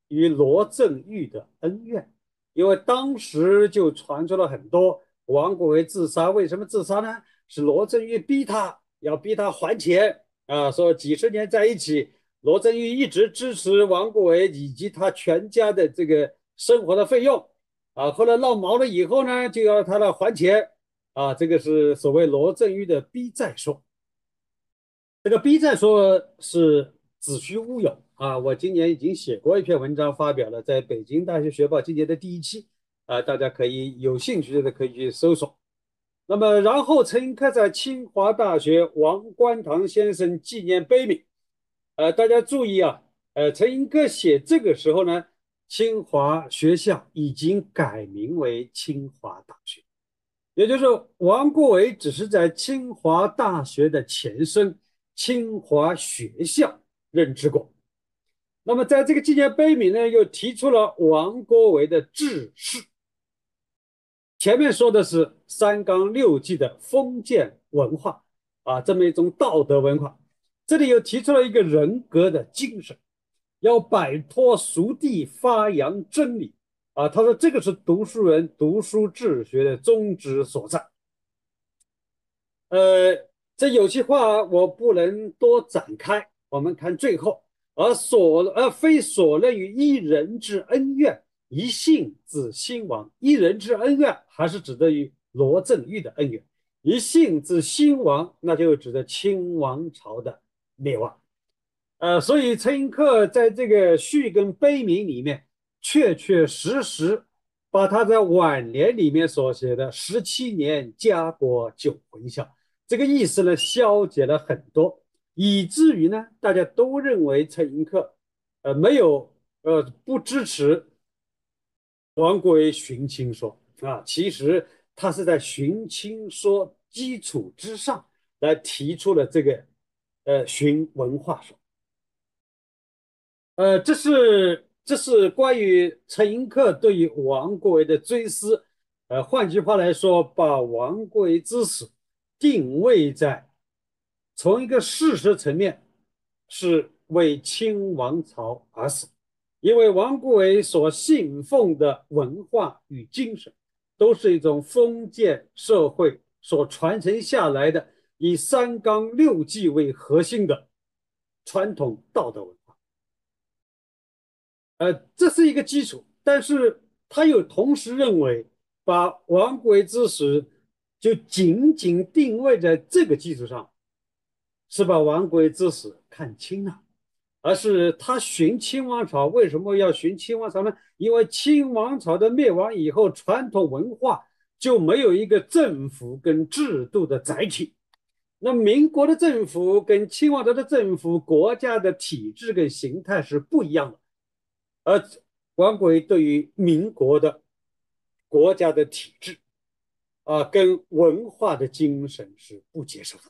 与罗振玉的恩怨，因为当时就传出了很多王国维自杀。为什么自杀呢？是罗振玉逼他，要逼他还钱。”啊，说几十年在一起，罗振玉一直支持王国维以及他全家的这个生活的费用，啊，后来闹毛了以后呢，就要他来还钱，啊，这个是所谓罗振玉的逼债说。这个 B 站说是子虚乌有啊，我今年已经写过一篇文章发表了，在北京大学学报今年的第一期，啊，大家可以有兴趣的可以去搜索。那么，然后陈寅恪在清华大学王观堂先生纪念碑铭，呃，大家注意啊，呃，陈寅恪写这个时候呢，清华学校已经改名为清华大学，也就是王国维只是在清华大学的前身清华学校任职过。那么，在这个纪念碑铭呢，又提出了王国维的志士。前面说的是三纲六纪的封建文化啊，这么一种道德文化，这里又提出了一个人格的精神，要摆脱俗地，发扬真理啊。他说这个是读书人读书治学的宗旨所在。呃，这有些话我不能多展开，我们看最后，而所而非所论于一人之恩怨。一姓之兴亡，一人之恩怨，还是指的于罗振玉的恩怨；一姓之兴亡，那就指的清王朝的灭亡。呃，所以陈寅恪在这个序跟碑铭里面，确确实实把他在晚年里面所写的“十七年家国久回孝”这个意思呢，消解了很多，以至于呢，大家都认为陈寅恪，呃，没有，呃，不支持。王国维寻亲说。啊，其实他是在寻亲说基础之上来提出了这个呃寻文化说，呃，这是这是关于陈寅恪对于王国维的追思，呃，换句话来说，把王国维之死定位在从一个事实层面是为清王朝而死。因为王国维所信奉的文化与精神，都是一种封建社会所传承下来的，以三纲六纪为核心的传统道德文化。呃，这是一个基础，但是他又同时认为，把王国维之死就仅仅定位在这个基础上，是把王国之死看清了。而是他寻清王朝，为什么要寻清王朝呢？因为清王朝的灭亡以后，传统文化就没有一个政府跟制度的载体。那民国的政府跟清王朝的政府，国家的体制跟形态是不一样的。而王国维对于民国的国家的体制，啊，跟文化的精神是不接受的。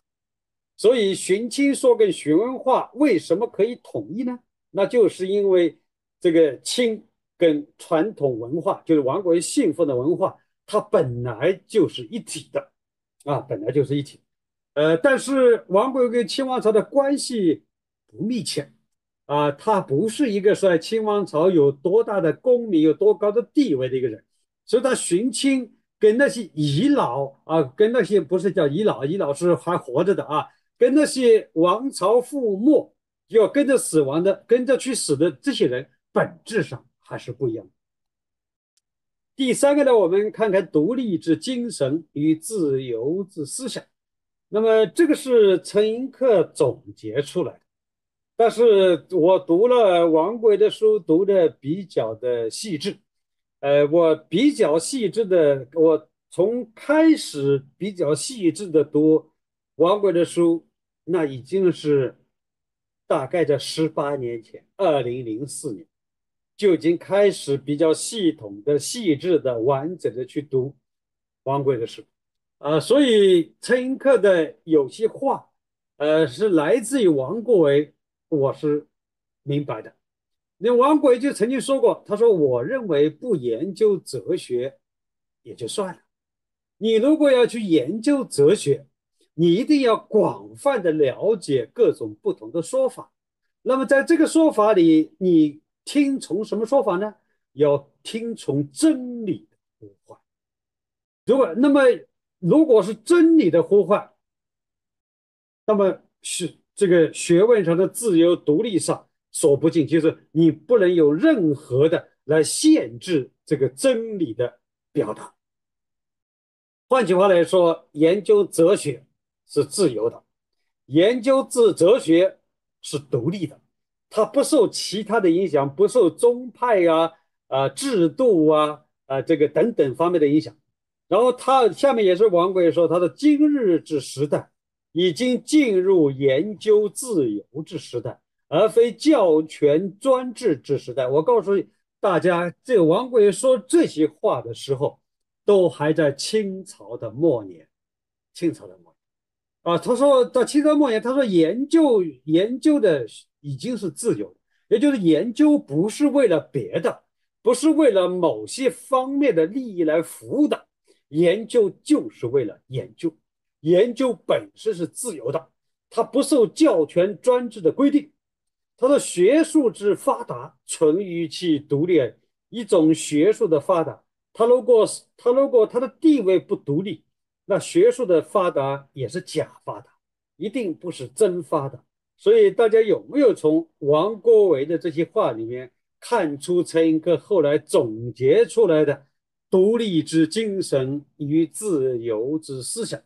所以荀卿说跟荀文化为什么可以统一呢？那就是因为这个清跟传统文化，就是王国维信奉的文化，它本来就是一体的，啊，本来就是一体。呃，但是王国维跟清王朝的关系不密切，啊，他不是一个在清王朝有多大的功名、有多高的地位的一个人，所以他寻亲跟那些遗老啊，跟那些不是叫遗老，遗老是还活着的啊，跟那些王朝覆没要跟着死亡的、跟着去死的这些人，本质上还是不一样。第三个呢，我们看看独立之精神与自由之思想。那么这个是陈寅恪总结出来的，但是我读了王国维的书，读的比较的细致，呃，我比较细致的，我从开始比较细致的读王国维的书，那已经是大概在十八年前，二零零四年就已经开始比较系统的、细致的、完整的去读王国维的书。啊，所以陈寅恪的有些话，呃，是来自于王国维，我是明白的。那王国维就曾经说过，他说：“我认为不研究哲学也就算了，你如果要去研究哲学，你一定要广泛的了解各种不同的说法。那么在这个说法里，你听从什么说法呢？要听从真理的呼唤。如果那么。”如果是真理的呼唤，那么是这个学问上的自由独立上说不进，就是你不能有任何的来限制这个真理的表达。换句话来说，研究哲学是自由的，研究自哲学是独立的，它不受其他的影响，不受宗派啊、啊制度啊、啊这个等等方面的影响。然后他下面也是王贵说，他的今日之时代已经进入研究自由之时代，而非教权专制之时代。我告诉大家，这个王贵说这些话的时候，都还在清朝的末年。清朝的末年啊，他说到清朝末年，他说研究研究的已经是自由，也就是研究不是为了别的，不是为了某些方面的利益来服务的。研究就是为了研究，研究本身是自由的，它不受教权专制的规定。他的学术之发达，存于其独立。一种学术的发达，他如果是他如果他的地位不独立，那学术的发达也是假发达，一定不是真发达。所以大家有没有从王国维的这些话里面看出陈寅恪后来总结出来的？独立之精神与自由之思想，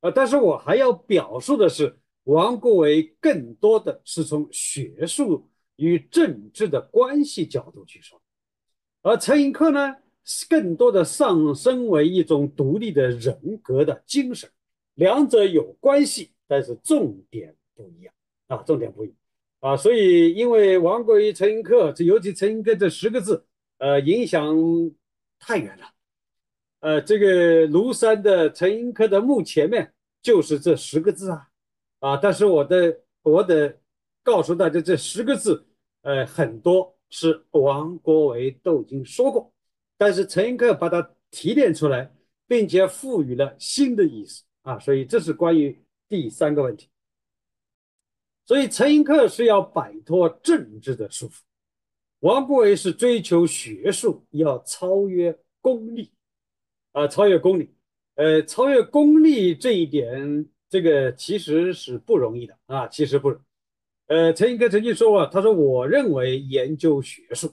啊！但是我还要表述的是，王国维更多的是从学术与政治的关系角度去说，而陈寅恪呢，更多的上升为一种独立的人格的精神，两者有关系，但是重点不一样啊，重点不一样啊！所以，因为王国维、陈寅恪，这尤其陈寅恪这十个字，呃，影响。太远了，呃，这个庐山的陈寅恪的墓前面就是这十个字啊，啊，但是我的我得告诉大家，这十个字，呃，很多是王国维都已经说过，但是陈寅恪把它提炼出来，并且赋予了新的意思啊，所以这是关于第三个问题。所以陈寅恪是要摆脱政治的束缚。王国维是追求学术，要超越功利，啊，超越功利，呃，超越功利这一点，这个其实是不容易的啊，其实不，呃，陈寅恪曾经说过，他说，我认为研究学术，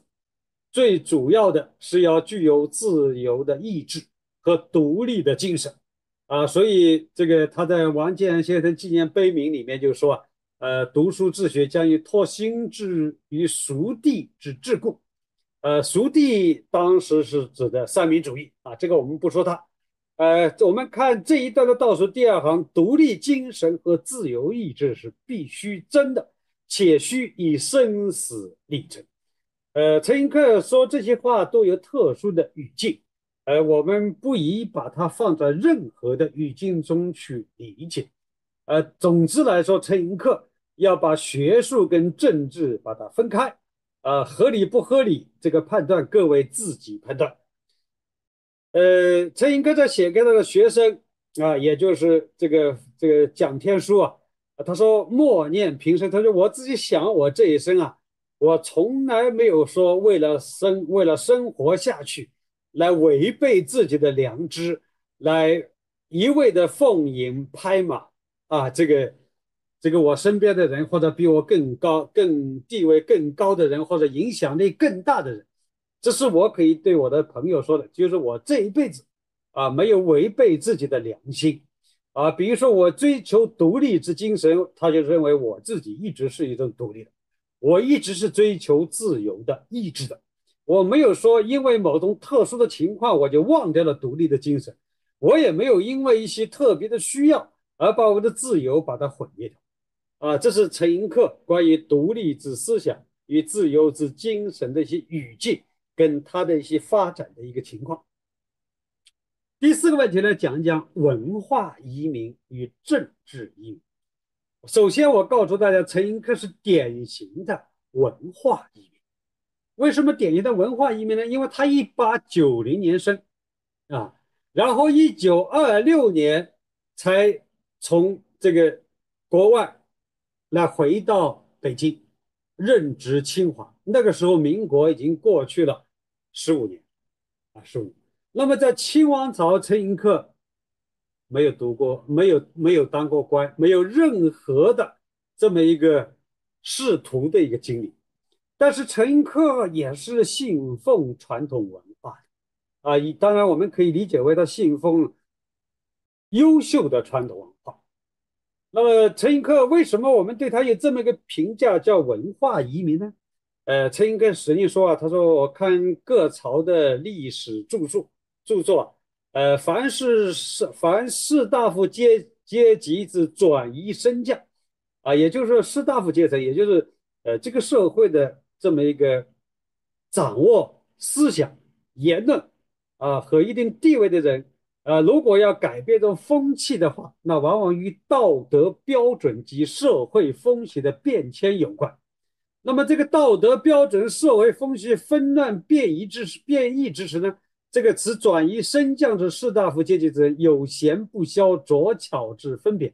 最主要的是要具有自由的意志和独立的精神，啊，所以这个他在王建先生纪念碑铭里面就说。呃，读书治学将以托心之于熟地之桎梏。呃，熟地当时是指的三民主义啊，这个我们不说它。呃，我们看这一段的倒数第二行，独立精神和自由意志是必须争的，且需以生死力争。呃，陈寅恪说这些话都有特殊的语境，呃，我们不宜把它放在任何的语境中去理解。呃，总之来说，陈寅恪要把学术跟政治把它分开，啊，合理不合理这个判断各位自己判断。呃，陈寅恪在写给他的学生啊，也就是这个这个蒋天书啊，他说默念平生，他说我自己想我这一生啊，我从来没有说为了生为了生活下去。来违背自己的良知，来一味的奉迎拍马啊！这个，这个我身边的人，或者比我更高、更地位更高的人，或者影响力更大的人，这是我可以对我的朋友说的，就是我这一辈子啊，没有违背自己的良心啊。比如说我追求独立之精神，他就认为我自己一直是一种独立的，我一直是追求自由的意志的。我没有说因为某种特殊的情况我就忘掉了独立的精神，我也没有因为一些特别的需要而把我的自由把它毁灭掉，啊，这是陈寅恪关于独立之思想与自由之精神的一些语境跟他的一些发展的一个情况。第四个问题呢，讲一讲文化移民与政治移民。首先，我告诉大家，陈寅恪是典型的文化移民。为什么典型的文化移民呢？因为他一八九零年生，啊，然后一九二六年才从这个国外来回到北京任职清华。那个时候民国已经过去了十五年，啊，十五。那么在清王朝，陈寅恪没有读过，没有没有当过官，没有任何的这么一个仕途的一个经历。但是陈寅恪也是信奉传统文化的啊，当然我们可以理解为他信奉优秀的传统文化。那么陈寅恪为什么我们对他有这么一个评价，叫文化移民呢？呃，陈寅恪曾经说啊，他说我看各朝的历史著述著作，呃，凡是士凡士大夫阶阶级之转移升降啊，也就是说士大夫阶层，也就是呃这个社会的。这么一个掌握思想、言论啊和一定地位的人，呃，如果要改变这种风气的话，那往往与道德标准及社会风气的变迁有关。那么，这个道德标准、社会风气纷乱变异之时，变异之时呢？这个词转移升降至士大夫阶级之人，有闲不消，拙巧之分别。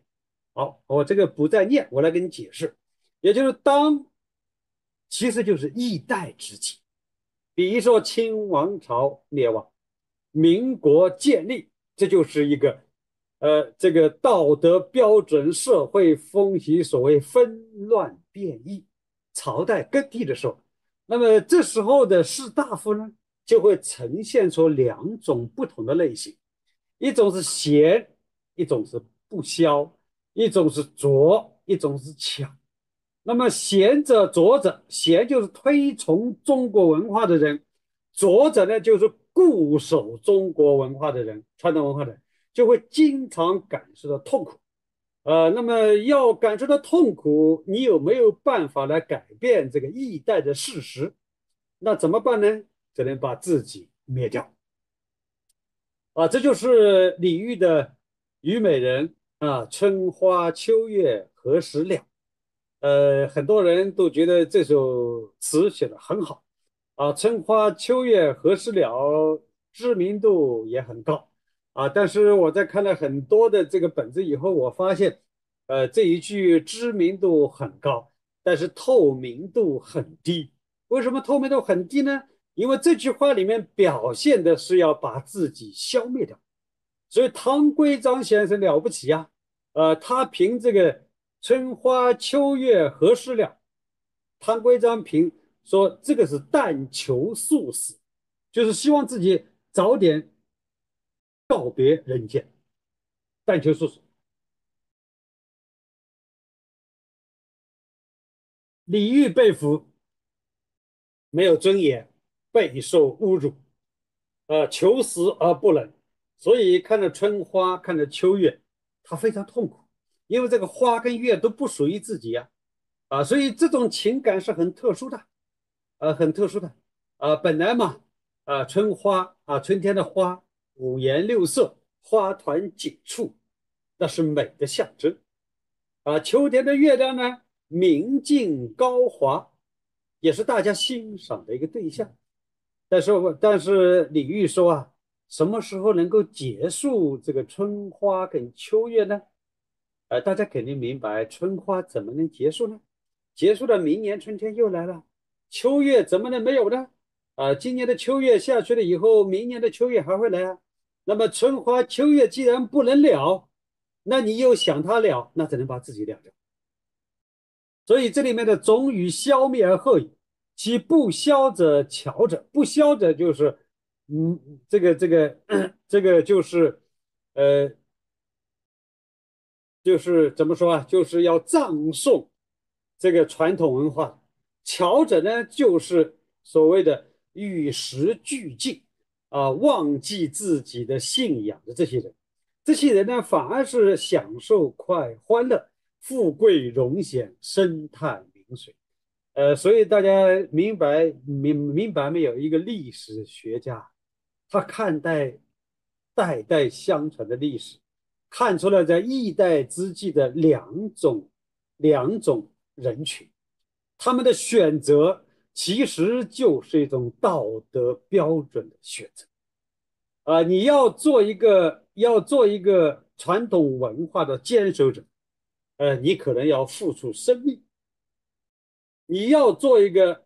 好，我这个不再念，我来给你解释，也就是当。其实就是一代之际，比如说清王朝灭亡，民国建立，这就是一个，呃，这个道德标准、社会风气所谓纷乱变异，朝代更替的时候，那么这时候的士大夫呢，就会呈现出两种不同的类型，一种是贤，一种是不肖，一种是拙，一种是巧。那么贤者拙者，贤就是推崇中国文化的人，拙者呢就是固守中国文化的人，传统文化的人就会经常感受到痛苦。呃，那么要感受到痛苦，你有没有办法来改变这个易代的事实？那怎么办呢？只能把自己灭掉。啊，这就是李煜的《虞美人》啊，“春花秋月何时了？”呃，很多人都觉得这首词写的很好，啊，春花秋月何时了，知名度也很高，啊，但是我在看了很多的这个本子以后，我发现，呃，这一句知名度很高，但是透明度很低。为什么透明度很低呢？因为这句话里面表现的是要把自己消灭掉。所以汤圭章先生了不起呀，呃，他凭这个。春花秋月何时了？汤圭章评说：“这个是但求速死，就是希望自己早点告别人间，但求速死。”李煜被俘，没有尊严，备受侮辱，呃，求死而不能，所以看着春花，看着秋月，他非常痛苦。因为这个花跟月都不属于自己呀，啊，所以这种情感是很特殊的，呃，很特殊的，啊，本来嘛，啊，春花啊，春天的花五颜六色，花团锦簇，那是美的象征。啊，秋天的月亮呢，明净高华，也是大家欣赏的一个对象。但是，但是李煜说啊，什么时候能够结束这个春花跟秋月呢？呃，大家肯定明白，春花怎么能结束呢？结束了，明年春天又来了，秋月怎么能没有呢？啊，今年的秋月下去了以后，明年的秋月还会来啊。那么春花秋月既然不能了，那你又想它了，那只能把自己了掉。所以这里面的“总与消灭而后已”，其不消者巧者，不消者就是，嗯，这个这个 这个就是，呃，就是怎么说啊？就是要葬送这个传统文化。巧者呢，就是所谓的。与时俱进，啊，忘记自己的信仰的这些人，这些人呢，反而是享受快欢乐、富贵荣显、生态名水。呃，所以大家明白明明白没有？一个历史学家，他看待代代相传的历史，看出了在一代之际的两种两种人群，他们的选择。其实就是一种道德标准的选择，啊，你要做一个要做一个传统文化的坚守者，呃，你可能要付出生命；你要做一个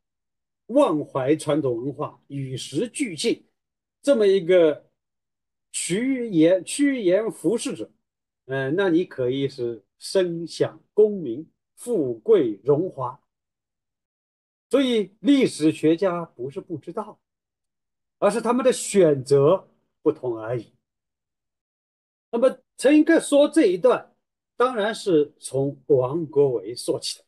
忘怀传统文化、与时俱进这么一个趋炎趋炎附势者，嗯，那你可以是声享功名、富贵荣华。所以历史学家不是不知道，而是他们的选择不同而已。那么陈寅恪说这一段，当然是从王国维说起的，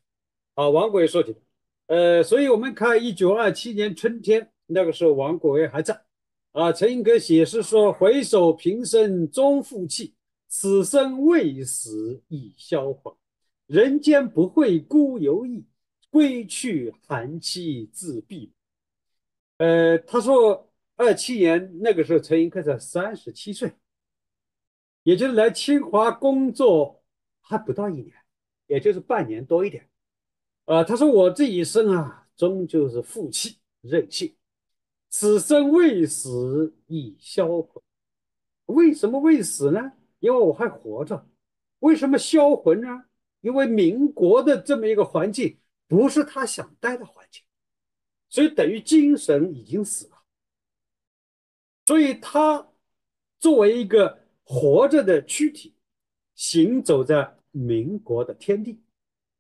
啊，王国维说起的。呃，所以我们看一九二七年春天，那个时候王国维还在，啊，陈寅恪写诗说：“回首平生终负气，此生未死已销魂。人间不会孤游意。”归去寒气自闭。呃，他说，二七年那个时候，陈寅恪才三十七岁，也就是来清华工作还不到一年，也就是半年多一点。啊，他说我这一生啊，终究是负气任性，此生未死已销魂。为什么未死呢？因为我还活着。为什么销魂呢？因为民国的这么一个环境。不是他想待的环境，所以等于精神已经死了。所以他作为一个活着的躯体，行走在民国的天地，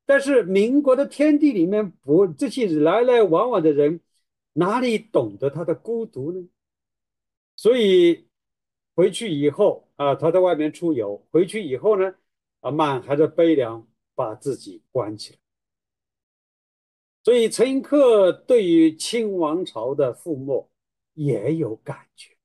但是民国的天地里面，不这些来来往往的人，哪里懂得他的孤独呢？所以回去以后啊，他在外面出游，回去以后呢，啊，满含着悲凉，把自己关起来。所以陈寅恪对于清王朝的覆没也有感觉，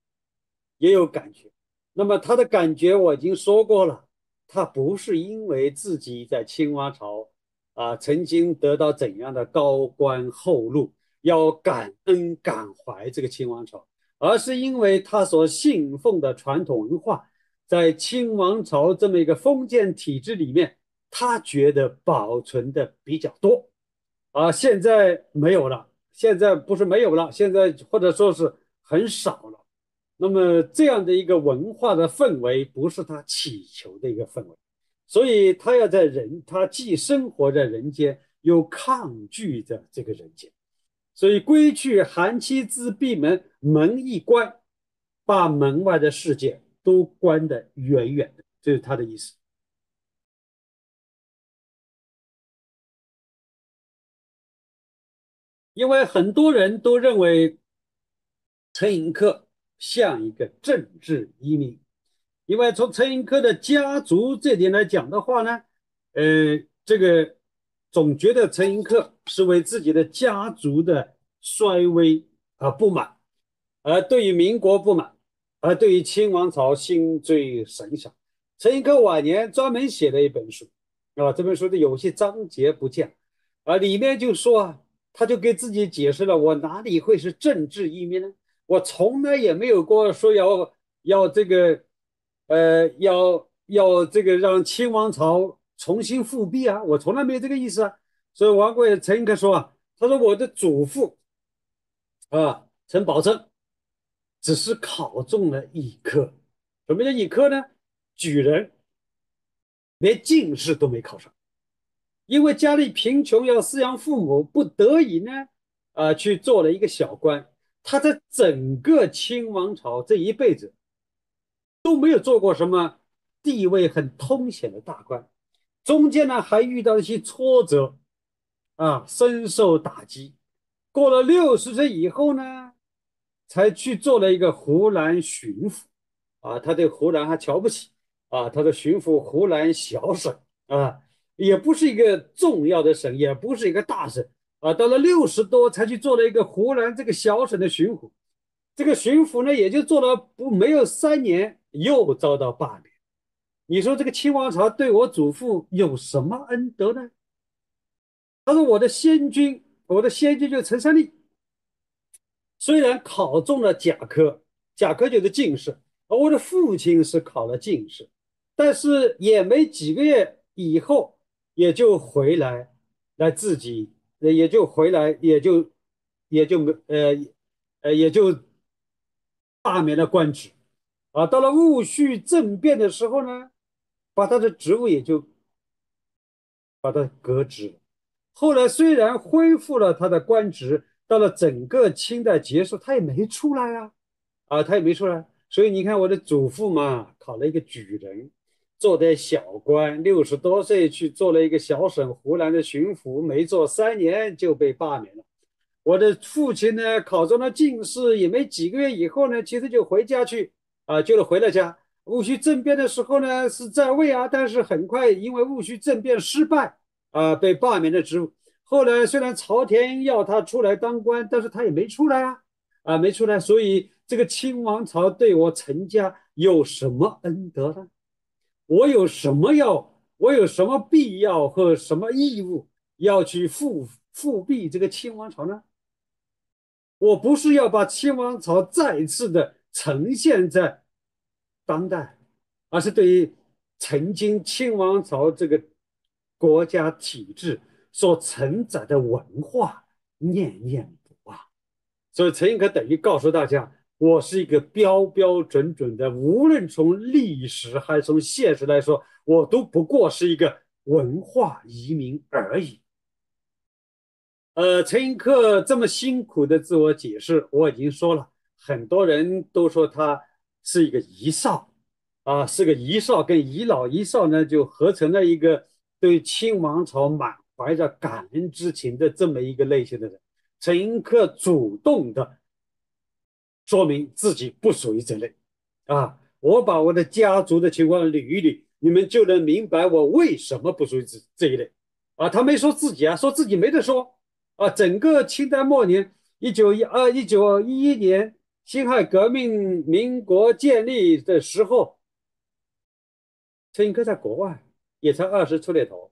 也有感觉。那么他的感觉我已经说过了，他不是因为自己在清王朝啊曾经得到怎样的高官厚禄，要感恩感怀这个清王朝，而是因为他所信奉的传统文化，在清王朝这么一个封建体制里面，他觉得保存的比较多。啊，现在没有了，现在不是没有了，现在或者说是很少了。那么这样的一个文化的氛围，不是他祈求的一个氛围，所以他要在人，他既生活在人间，又抗拒着这个人间，所以归去寒栖自闭门，门一关，把门外的世界都关得远远的，这是他的意思。因为很多人都认为陈寅恪像一个政治移民，因为从陈寅恪的家族这点来讲的话呢，呃，这个总觉得陈寅恪是为自己的家族的衰微而不满，而对于民国不满，而对于清王朝心追神想。陈寅恪晚年专门写了一本书，啊，这本书的有些章节不见，啊，里面就说啊。他就给自己解释了：我哪里会是政治移民呢？我从来也没有过说要要这个，呃，要要这个让清王朝重新复辟啊，我从来没有这个意思啊。所以王国维陈寅恪说啊，他说我的祖父啊陈宝正只是考中了一科，什么叫一科呢？举人，连进士都没考上，因为家里贫穷要饲养父母，不得已呢，啊去做了一个小官。他在整个清王朝这一辈子都没有做过什么地位很通显的大官，中间呢还遇到一些挫折，啊，深受打击。过了六十岁以后呢，才去做了一个湖南巡抚，啊，他对湖南还瞧不起，啊，他的巡抚湖南小省，啊，也不是一个重要的省，也不是一个大省。啊，到了六十多才去做了一个湖南这个小省的巡抚，这个巡抚呢也就做了不没有三年，又遭到罢免。你说这个清王朝对我祖父有什么恩德呢？他说我的先君，我的先君就是陈三立，虽然考中了甲科，甲科就是进士，而我的父亲是考了进士，但是也没几个月以后，也就回来来自己。也就回来，也就也就没呃呃也就罢免了官职啊。到了戊戌政变的时候呢，把他的职务也就把他革职。后来虽然恢复了他的官职，到了整个清代结束，他也没出来啊啊，他也没出来。所以你看，我的祖父嘛，考了一个举人。做点小官，六十多岁去做了一个小省湖南的巡抚，没做三年就被罢免了。我的父亲呢，考中了进士，也没几个月以后呢，其实就回家去啊，就是回了家。戊戌政变的时候呢，是在位啊，但是很快因为戊戌政变失败啊，被罢免了职务。后来虽然朝廷要他出来当官，但是他也没出来啊，啊，没出来。所以这个清王朝对我陈家有什么恩德呢？我有什么要？我有什么必要和什么义务要去复复辟这个清王朝呢？我不是要把清王朝再次的呈现在当代，而是对于曾经清王朝这个国家体制所承载的文化念念不忘。所以陈寅恪等于告诉大家。我是一个标标准准的，无论从历史还是从现实来说，我都不过是一个文化移民而已。呃，陈寅恪这么辛苦的自我解释，我已经说了，很多人都说他是一个遗少，啊，是个遗少，跟遗老遗少呢就合成了一个对清王朝满怀着感恩之情的这么一个类型的人。陈寅恪主动的。说明自己不属于这类，啊，我把我的家族的情况捋一捋，你们就能明白我为什么不属于这这一类，啊，他没说自己啊，说自己没得说，啊，整个清代末年，一九一二一九一一年辛亥革命民国建立的时候，陈寅恪在国外也才二十出点头。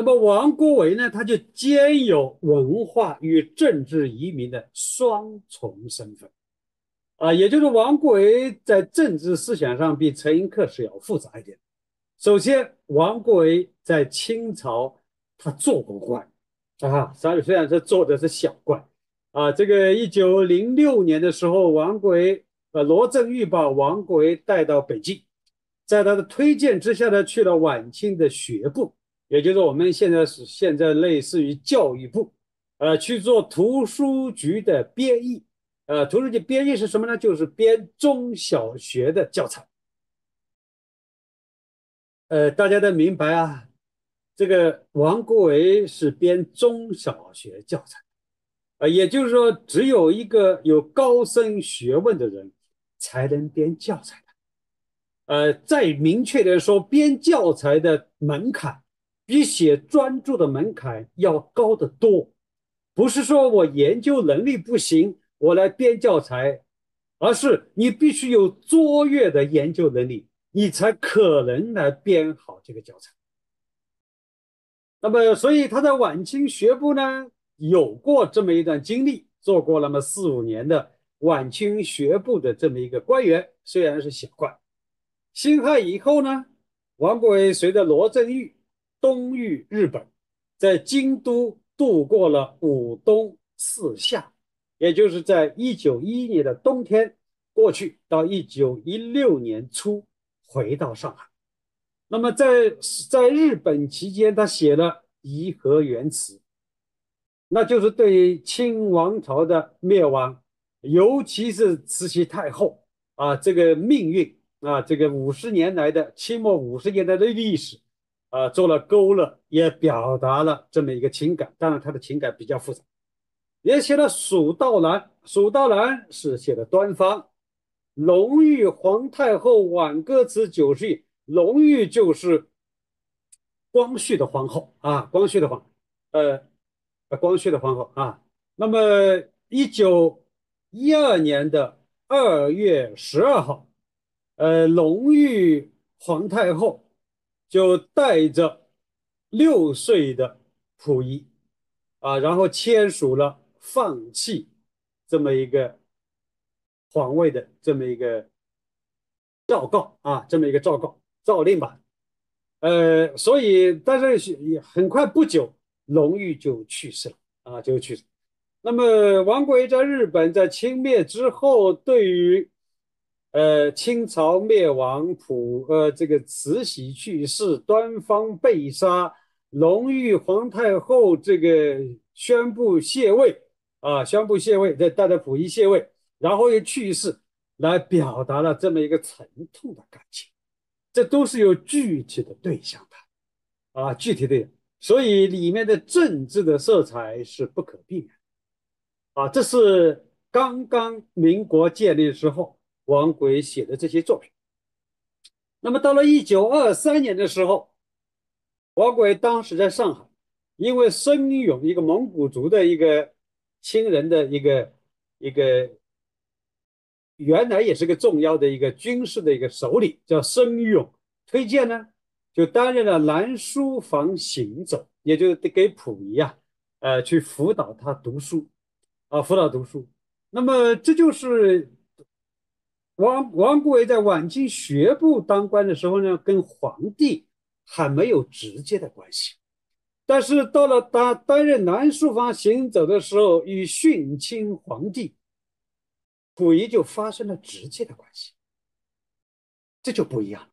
那么王国维呢？他就兼有文化与政治移民的双重身份，啊，也就是王国维在政治思想上比陈寅恪是要复杂一点。首先，王国维在清朝他做过官，啊，虽然是做的是小官，啊，这个一九零六年的时候，王国维呃罗振玉把王国维带到北京，在他的推荐之下呢，去了晚清的学部。也就是我们现在是现在类似于教育部，呃，去做图书局的编译，呃，图书局编译是什么呢？就是编中小学的教材。呃，大家都明白啊，这个王国维是编中小学教材，啊，也就是说，只有一个有高深学问的人才能编教材的。呃，再明确的说，编教材的门槛。比写专著的门槛要高得多，不是说我研究能力不行，我来编教材，而是你必须有卓越的研究能力，你才可能来编好这个教材。那么，所以他在晚清学部呢有过这么一段经历，做过那么四五年的晚清学部的这么一个官员，虽然是小官。辛亥以后呢，王国维随着罗振玉东域日本，在京都度过了五冬四夏，也就是在一九一一年的冬天过去，到一九一六年初回到上海。那么在在日本期间，他写了《颐和园词》，那就是对清王朝的灭亡，尤其是慈禧太后啊这个命运啊，这个五十年来的清末五十年代的历史啊，做了勾勒，也表达了这么一个情感。当然，他的情感比较复杂，也写了《蜀道难》。《蜀道难》是写的端方，隆裕皇太后挽歌词九十亿。隆裕就是光绪的皇后啊，光绪的皇，呃，光绪的皇后啊。那么，一九一二年的二月十二号，呃，隆裕皇太后就带着六岁的溥仪啊，然后签署了放弃这么一个皇位的这么一个诏告啊，这么一个诏告。诏令吧，呃，所以但是也很快不久，隆裕就去世了啊，就去世。那么王国维在日本在清灭之后，对于呃清朝灭亡、普呃这个慈禧去世、端方被杀、隆裕皇太后这个宣布卸位啊，宣布卸位，再带着溥仪卸位，然后又去世，来表达了这么一个沉痛的感情。这都是有具体的对象的，啊，具体的，所以里面的政治的色彩是不可避免，啊，这是刚刚民国建立之后，王轨写的这些作品。那么到了一九二三年的时候，王轨当时在上海，因为孙勇一个蒙古族的一个亲人的一个一个。原来也是个重要的一个军事的一个首领，叫孙勇，推荐呢，就担任了南书房行走，也就是给溥仪啊，呃，去辅导他读书，啊，辅导读书。那么这就是王王国维在晚清学部当官的时候呢，跟皇帝还没有直接的关系，但是到了他担任南书房行走的时候，与训亲皇帝。溥仪就发生了直接的关系，这就不一样了。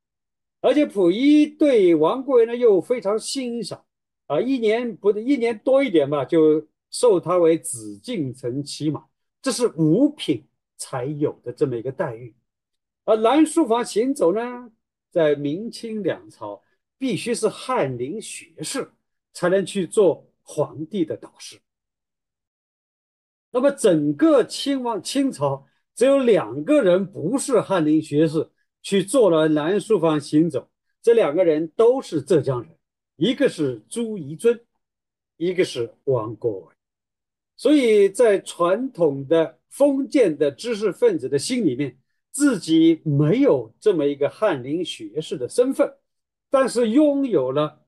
而且溥仪对王国维呢又非常欣赏啊，一年不一年多一点吧，就授他为紫禁城骑马，这是五品才有的这么一个待遇。而南书房行走呢，在明清两朝必须是翰林学士才能去做皇帝的导师。那么整个清王清朝。只有两个人不是翰林学士，去做了南书房行走。这两个人都是浙江人，一个是朱彝尊，一个是王国维。所以在传统的封建的知识分子的心里面，自己没有这么一个翰林学士的身份，但是拥有了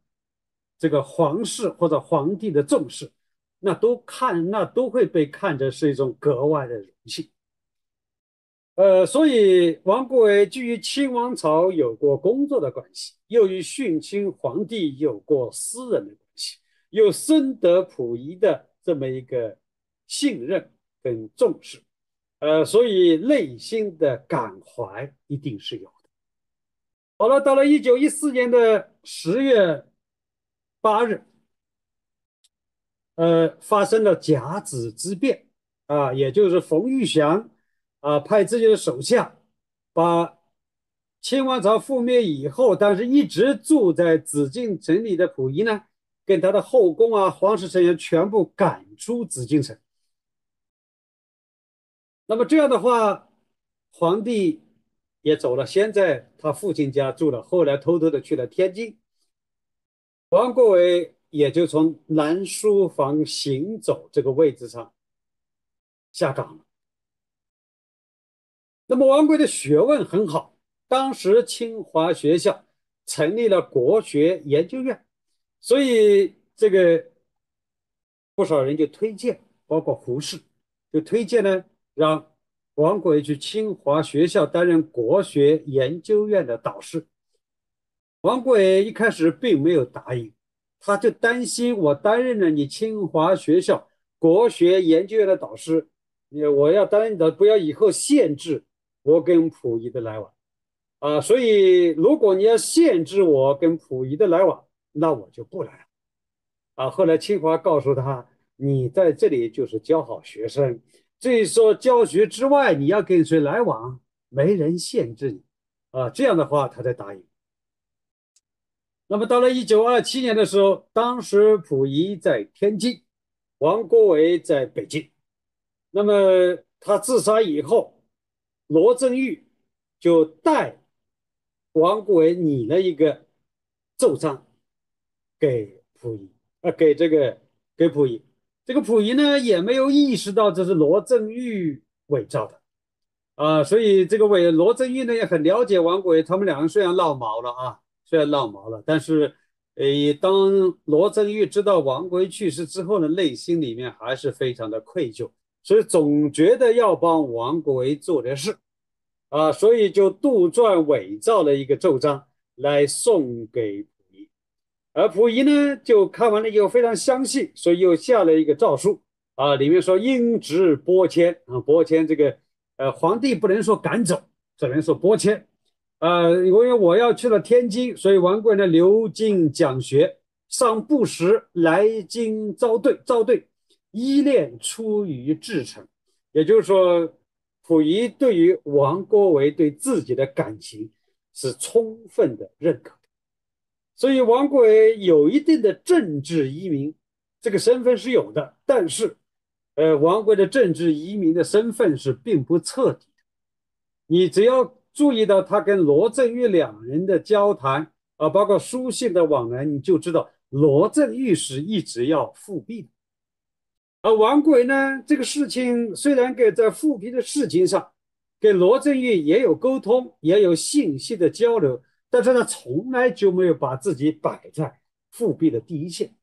这个皇室或者皇帝的重视，那都看那都会被看着是一种格外的荣幸。呃，所以王国维既与清王朝有过工作的关系，又与训亲皇帝有过私人的关系，又深得溥仪的这么一个信任跟重视，呃，所以内心的感怀一定是有的。好了，到了一九一四年的十月八日，呃，发生了甲子之变啊，也就是冯玉祥。啊，派自己的手下，把清王朝覆灭以后，但是一直住在紫禁城里的溥仪呢，跟他的后宫啊、皇室成员全部赶出紫禁城。那么这样的话，皇帝也走了，先在他父亲家住了，后来偷偷的去了天津。王国维也就从南书房行走这个位置上下岗了。那么王贵的学问很好，当时清华学校成立了国学研究院，所以这个不少人就推荐，包括胡适，就推荐呢，让王国维去清华学校担任国学研究院的导师。王国维一开始并没有答应，他就担心我担任了你清华学校国学研究院的导师，你我要担任的不要以后限制我跟溥仪的来往啊，所以如果你要限制我跟溥仪的来往，那我就不来了啊。后来清华告诉他，你在这里就是教好学生，至于说教学之外你要跟谁来往，没人限制你啊。这样的话，他才答应。那么到了一九二七年的时候，当时溥仪在天津，王国维在北京。那么他自杀以后，罗振玉就代王国维拟了一个奏章给溥仪，呃，给这个给溥仪。这个溥仪呢也没有意识到这是罗振玉伪造的，啊，所以这个伪罗振玉呢也很了解王国维，他们两个虽然闹毛了啊。虽然闹毛了，但是，呃，当罗振玉知道王国维去世之后呢，内心里面还是非常的愧疚，所以总觉得要帮王国维做点事，啊，所以就杜撰伪造了一个奏章来送给，而溥仪呢，就看完了以后非常相信，所以又下了一个诏书，啊，里面说应旨拨迁啊，拨迁这个，呃，皇帝不能说赶走，只能说拨迁。呃，因为我要去了天津，所以王贵呢留京讲学，上不时来京招对，招对，依恋出于至诚。也就是说，溥仪对于王国维对自己的感情是充分的认可，所以王国维有一定的政治移民这个身份是有的，但是，呃，王国维的政治移民的身份是并不彻底的，你只要。注意到他跟罗振玉两人的交谈啊，包括书信的往来，你就知道罗振玉是一直要复辟的。而王国维呢，这个事情虽然给在复辟的事情上跟罗振玉也有沟通，也有信息的交流，但是他从来就没有把自己摆在复辟的第一线。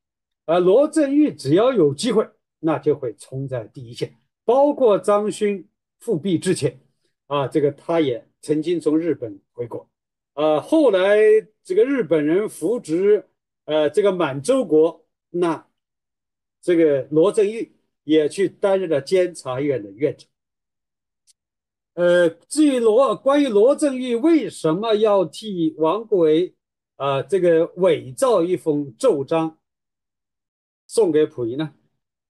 而罗振玉只要有机会，那就会冲在第一线。包括张勋复辟之前啊，这个他也。曾经从日本回国，啊，后来这个日本人扶植，呃，这个满洲国，那这个罗振玉也去担任了监察院的院长。呃，至于罗关于罗振玉为什么要替王国维啊这个伪造一封奏章送给溥仪呢？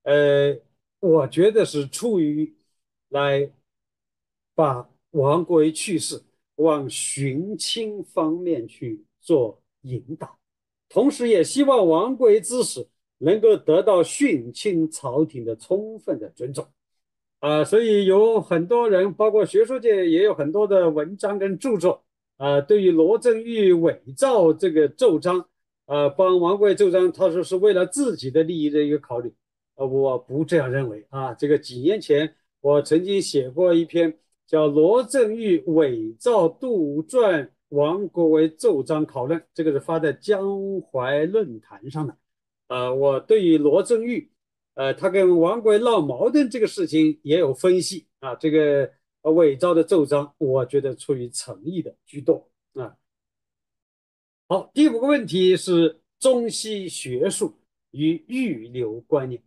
呃，我觉得是出于来把。王国维去世，往寻亲方面去做引导，同时也希望王国维之死能够得到殉亲朝廷的充分的尊重，啊，所以有很多人，包括学术界也有很多的文章跟著作，啊，对于罗振玉伪造这个奏章，啊，帮王国维奏章，他说是为了自己的利益的一个考虑，呃，我不这样认为啊，这个几年前我曾经写过一篇。叫罗振玉伪造杜撰王国维奏章考论，这个是发在江淮论坛上的。呃，我对于罗振玉，呃，他跟王国维闹矛盾这个事情也有分析啊。这个伪造的奏章，我觉得出于诚意的居多啊。好，第五个问题是中西学术与预留观念。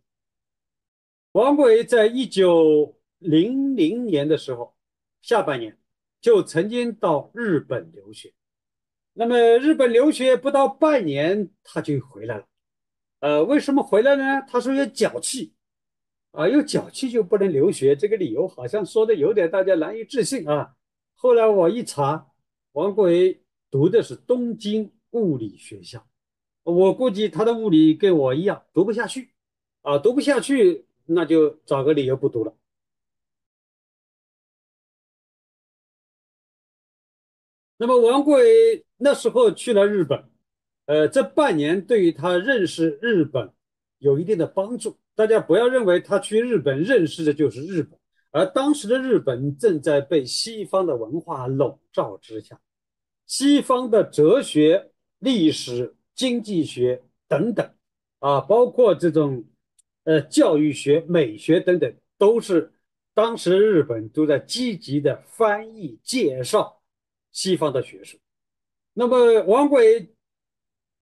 王国维在一九零零年的时候。下半年就曾经到日本留学，那么日本留学不到半年他就回来了，呃，为什么回来呢？他说有脚气，啊，有脚气就不能留学，这个理由好像说的有点大家难以置信啊。后来我一查，王国维读的是东京物理学校，我估计他的物理跟我一样读不下去，啊，读不下去那就找个理由不读了。那么王国维那时候去了日本，呃，这半年对于他认识日本有一定的帮助。大家不要认为他去日本认识的就是日本，而当时的日本正在被西方的文化笼罩之下，西方的哲学、历史、经济学等等，啊，包括这种呃教育学、美学等等，都是当时日本都在积极的翻译介绍西方的学术。那么王轨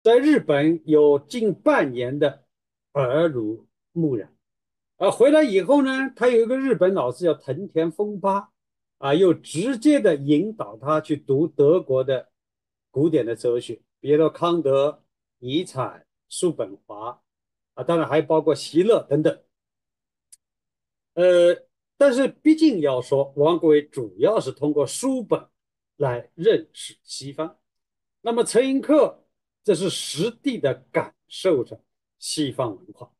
在日本有近半年的耳濡目染，啊，回来以后呢，他有一个日本老师叫藤田丰八，啊，又直接的引导他去读德国的古典的哲学，比如说康德、尼采、叔本华，啊，当然还包括席勒等等。呃，但是毕竟要说，王国维主要是通过书本来认识西方。那么陈寅恪，这是实地的感受着西方文化。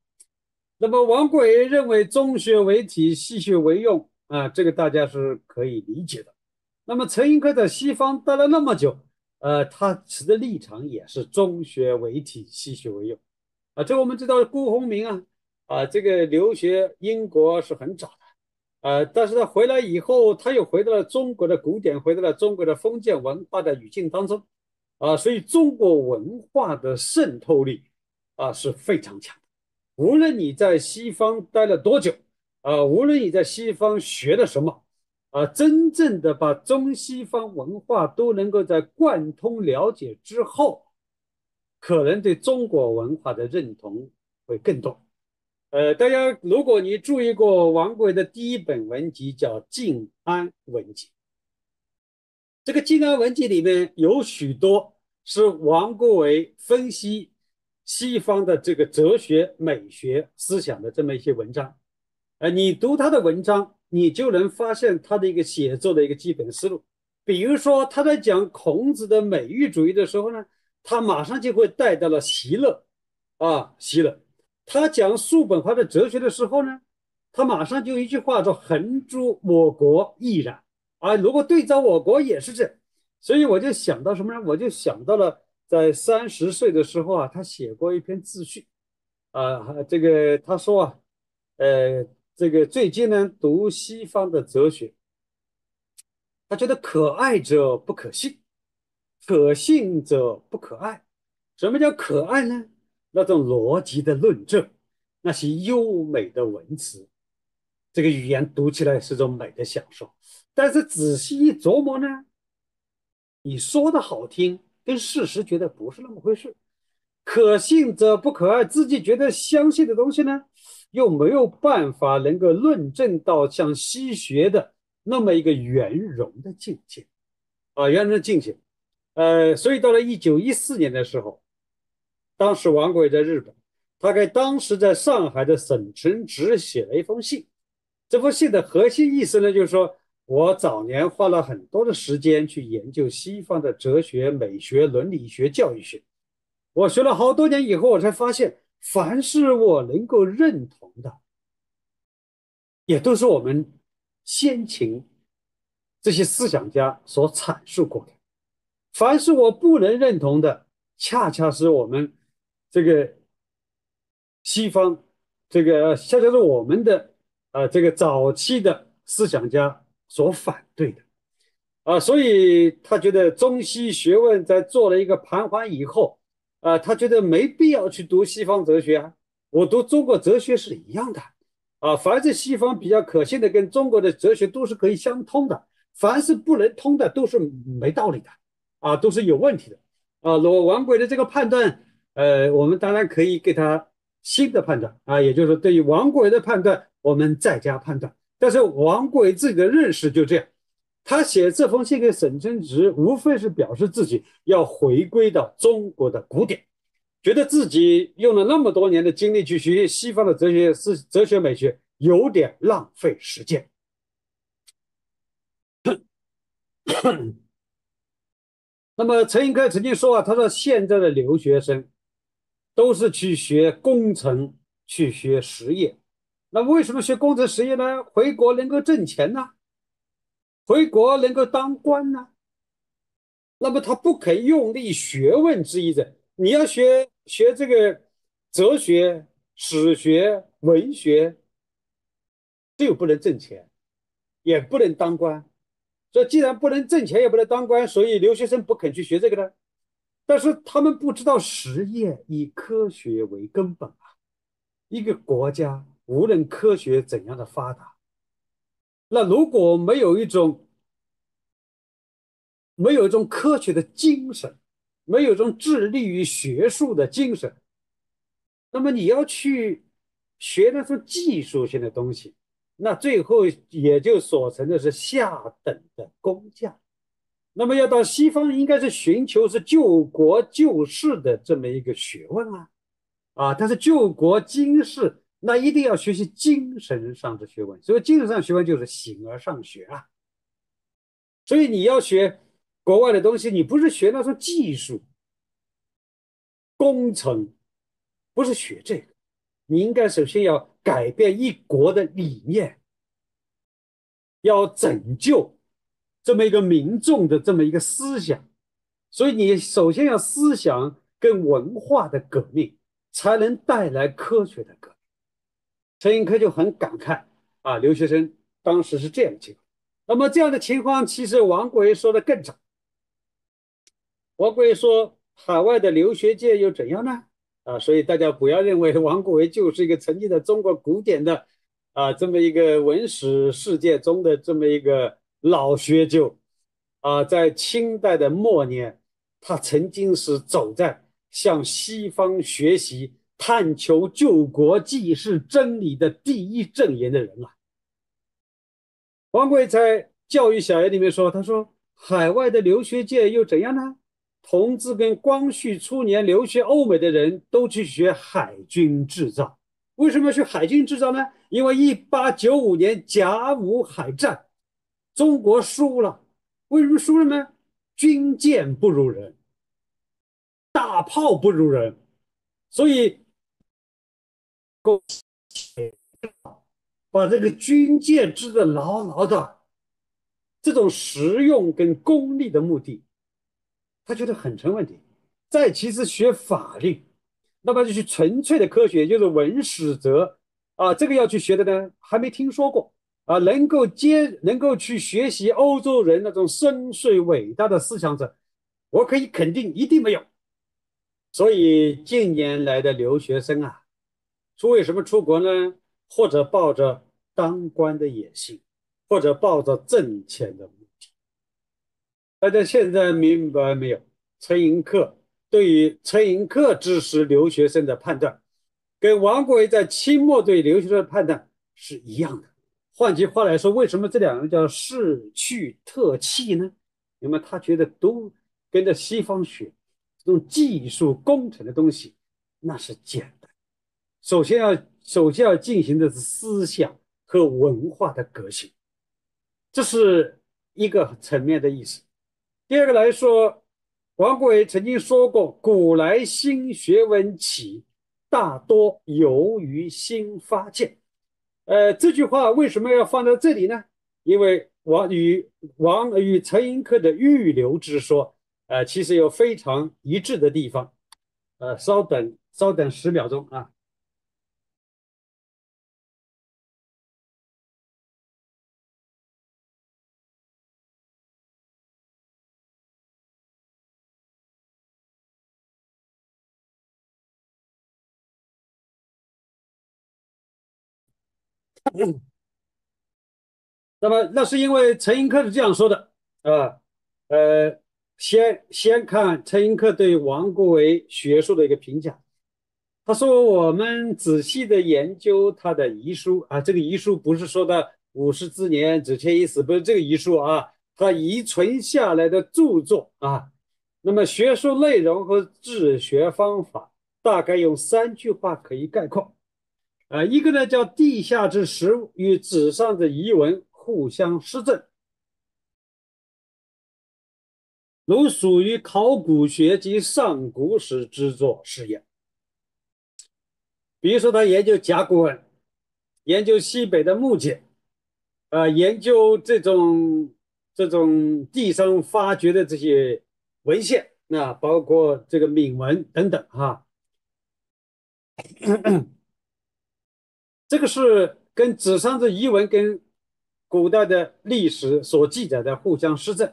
那么王国维认为中学为体，西学为用啊，这个大家是可以理解的。那么陈寅恪在西方待了那么久，呃，他持的立场也是中学为体，西学为用啊。这我们知道，辜鸿铭啊，啊，这个留学英国是很早的，呃，但是他回来以后，他又回到了中国的古典，回到了中国的封建文化的语境当中。啊，所以中国文化的渗透力啊是非常强的。无论你在西方待了多久，啊，无论你在西方学了什么，啊，真正的把中西方文化都能够在贯通了解之后，可能对中国文化的认同会更多。呃，大家如果你注意过王国维的第一本文集叫《静安文集》。这个《静安文集》里面有许多是王国维分析西方的这个哲学、美学思想的这么一些文章，呃，你读他的文章，你就能发现他的一个写作的一个基本思路。比如说他在讲孔子的美育主义的时候呢，他马上就会带到了席勒，啊，席勒。他讲叔本华的哲学的时候呢，他马上就一句话说：“横诸我国亦然。”啊，如果对照我国也是这，所以我就想到什么呢？我就想到了在三十岁的时候啊，他写过一篇自序，啊，这个他说啊，呃，这个最近呢读西方的哲学，他觉得可爱者不可信，可信者不可爱。什么叫可爱呢？那种逻辑的论证，那些优美的文词，这个语言读起来是种美的享受。但是仔细一琢磨呢，你说的好听，跟事实觉得不是那么回事。可信则不可爱，自己觉得相信的东西呢，又没有办法能够论证到像西学的那么一个圆融的境界啊，圆融的境界。呃，所以到了一九一四年的时候，当时王国维在日本，他给当时在上海的沈承直写了一封信。这封信的核心意思呢，就是说。我早年花了很多的时间去研究西方的哲学、美学、伦理学、教育学。我学了好多年以后，我才发现，凡是我能够认同的，也都是我们先秦这些思想家所阐述过的；凡是我不能认同的，恰恰是我们这个西方这个恰恰是我们的呃这个早期的思想家。所反对的，啊，所以他觉得中西学问在做了一个盘桓以后，啊，他觉得没必要去读西方哲学啊，我读中国哲学是一样的，啊，凡是西方比较可信的，跟中国的哲学都是可以相通的，凡是不能通的都是没道理的，啊，都是有问题的，啊，罗王轨的这个判断，呃，我们当然可以给他新的判断，啊，也就是说对于王轨的判断，我们再加判断。但是王国维自己的认识就这样，他写这封信给沈承直，无非是表示自己要回归到中国的古典，觉得自己用了那么多年的精力去学习西方的哲学、思哲学美学，有点浪费时间。那么陈寅恪曾经说啊，他说现在的留学生都是去学工程，去学实业。那为什么学工程实业呢？回国能够挣钱呢？回国能够当官呢？那么他不肯用力学问之一的，你要学学这个哲学、史学、文学，这又不能挣钱，也不能当官。所以既然不能挣钱，也不能当官，所以留学生不肯去学这个呢？但是他们不知道实验以科学为根本啊。一个国家无论科学怎样的发达，那如果没有一种没有一种科学的精神，没有一种致力于学术的精神，那么你要去学那种技术性的东西，那最后也就所成的是下等的工匠。那么要到西方，应该是寻求是救国救世的这么一个学问啊，啊，但是救国经世，那一定要学习精神上的学问。所以精神上学问就是形而上学啊。所以你要学国外的东西，你不是学那种技术工程，不是学这个，你应该首先要改变一国的理念，要拯救。这么一个民众的这么一个思想，所以你首先要思想跟文化的革命，才能带来科学的革命。陈寅恪就很感慨啊，留学生当时是这样的情况。那么这样的情况，其实王国维说的更早。王国维说，海外的留学界又怎样呢？啊，所以大家不要认为 王国维就是一个曾经在中国古典的啊这么一个文史世界中的这么一个。老学究啊，在清代的末年，他曾经是走在向西方学习、探求救国济世真理的第一证言的人啊。王贵在《教育小言》里面说：“他说，海外的留学界又怎样呢？同治跟光绪初年留学欧美的人都去学海军制造。为什么学海军制造呢？因为一八九五年甲午海战。”中国输了，为什么输了呢？军舰不如人，大炮不如人，所以把这个军舰支得牢牢的。这种实用跟功利的目的，他觉得很成问题。再其次，学法律，那么就是纯粹的科学，就是文史哲啊，这个要去学的呢，还没听说过。啊，能够接，能够去学习欧洲人那种深邃伟大的思想者，我可以肯定一定没有。所以近年来的留学生啊，出为什么出国呢？或者抱着当官的野心，或者抱着挣钱的目的。大家现在明白没有？陈寅恪对于陈寅恪支持留学生的判断，跟王国维在清末对留学生的判断是一样的。换句话来说，为什么这两个叫士去特气呢？因为他觉得都跟着西方学这种技术工程的东西，那是简。首先要首先要进行的是思想和文化的革新，这是一个层面的意思。第二个来说，王国维曾经说过：“古来新学问起，大多由于新发现。”呃，这句话为什么要放在这里呢？因为王与王与陈寅恪的预留之说，呃，其实有非常一致的地方。呃，稍等，稍等十秒钟啊。那么，那是因为陈寅恪是这样说的啊，呃，先先看陈寅恪对王国维学术的一个评价，他说：“我们仔细的研究他的遗书啊，这个遗书不是说的五十之年只欠一死，不是这个遗书啊，他遗存下来的著作啊，那么学术内容和治学方法，大概用三句话可以概括。”啊，一个呢叫地下之实物与纸上的遗文互相施证，如属于考古学及上古史之作实验。比如说，他研究甲骨文，研究西北的木简，啊，研究这种这种地上发掘的这些文献，那包括这个铭文等等，哈。这个是跟纸上的遗文跟古代的历史所记载的互相施证，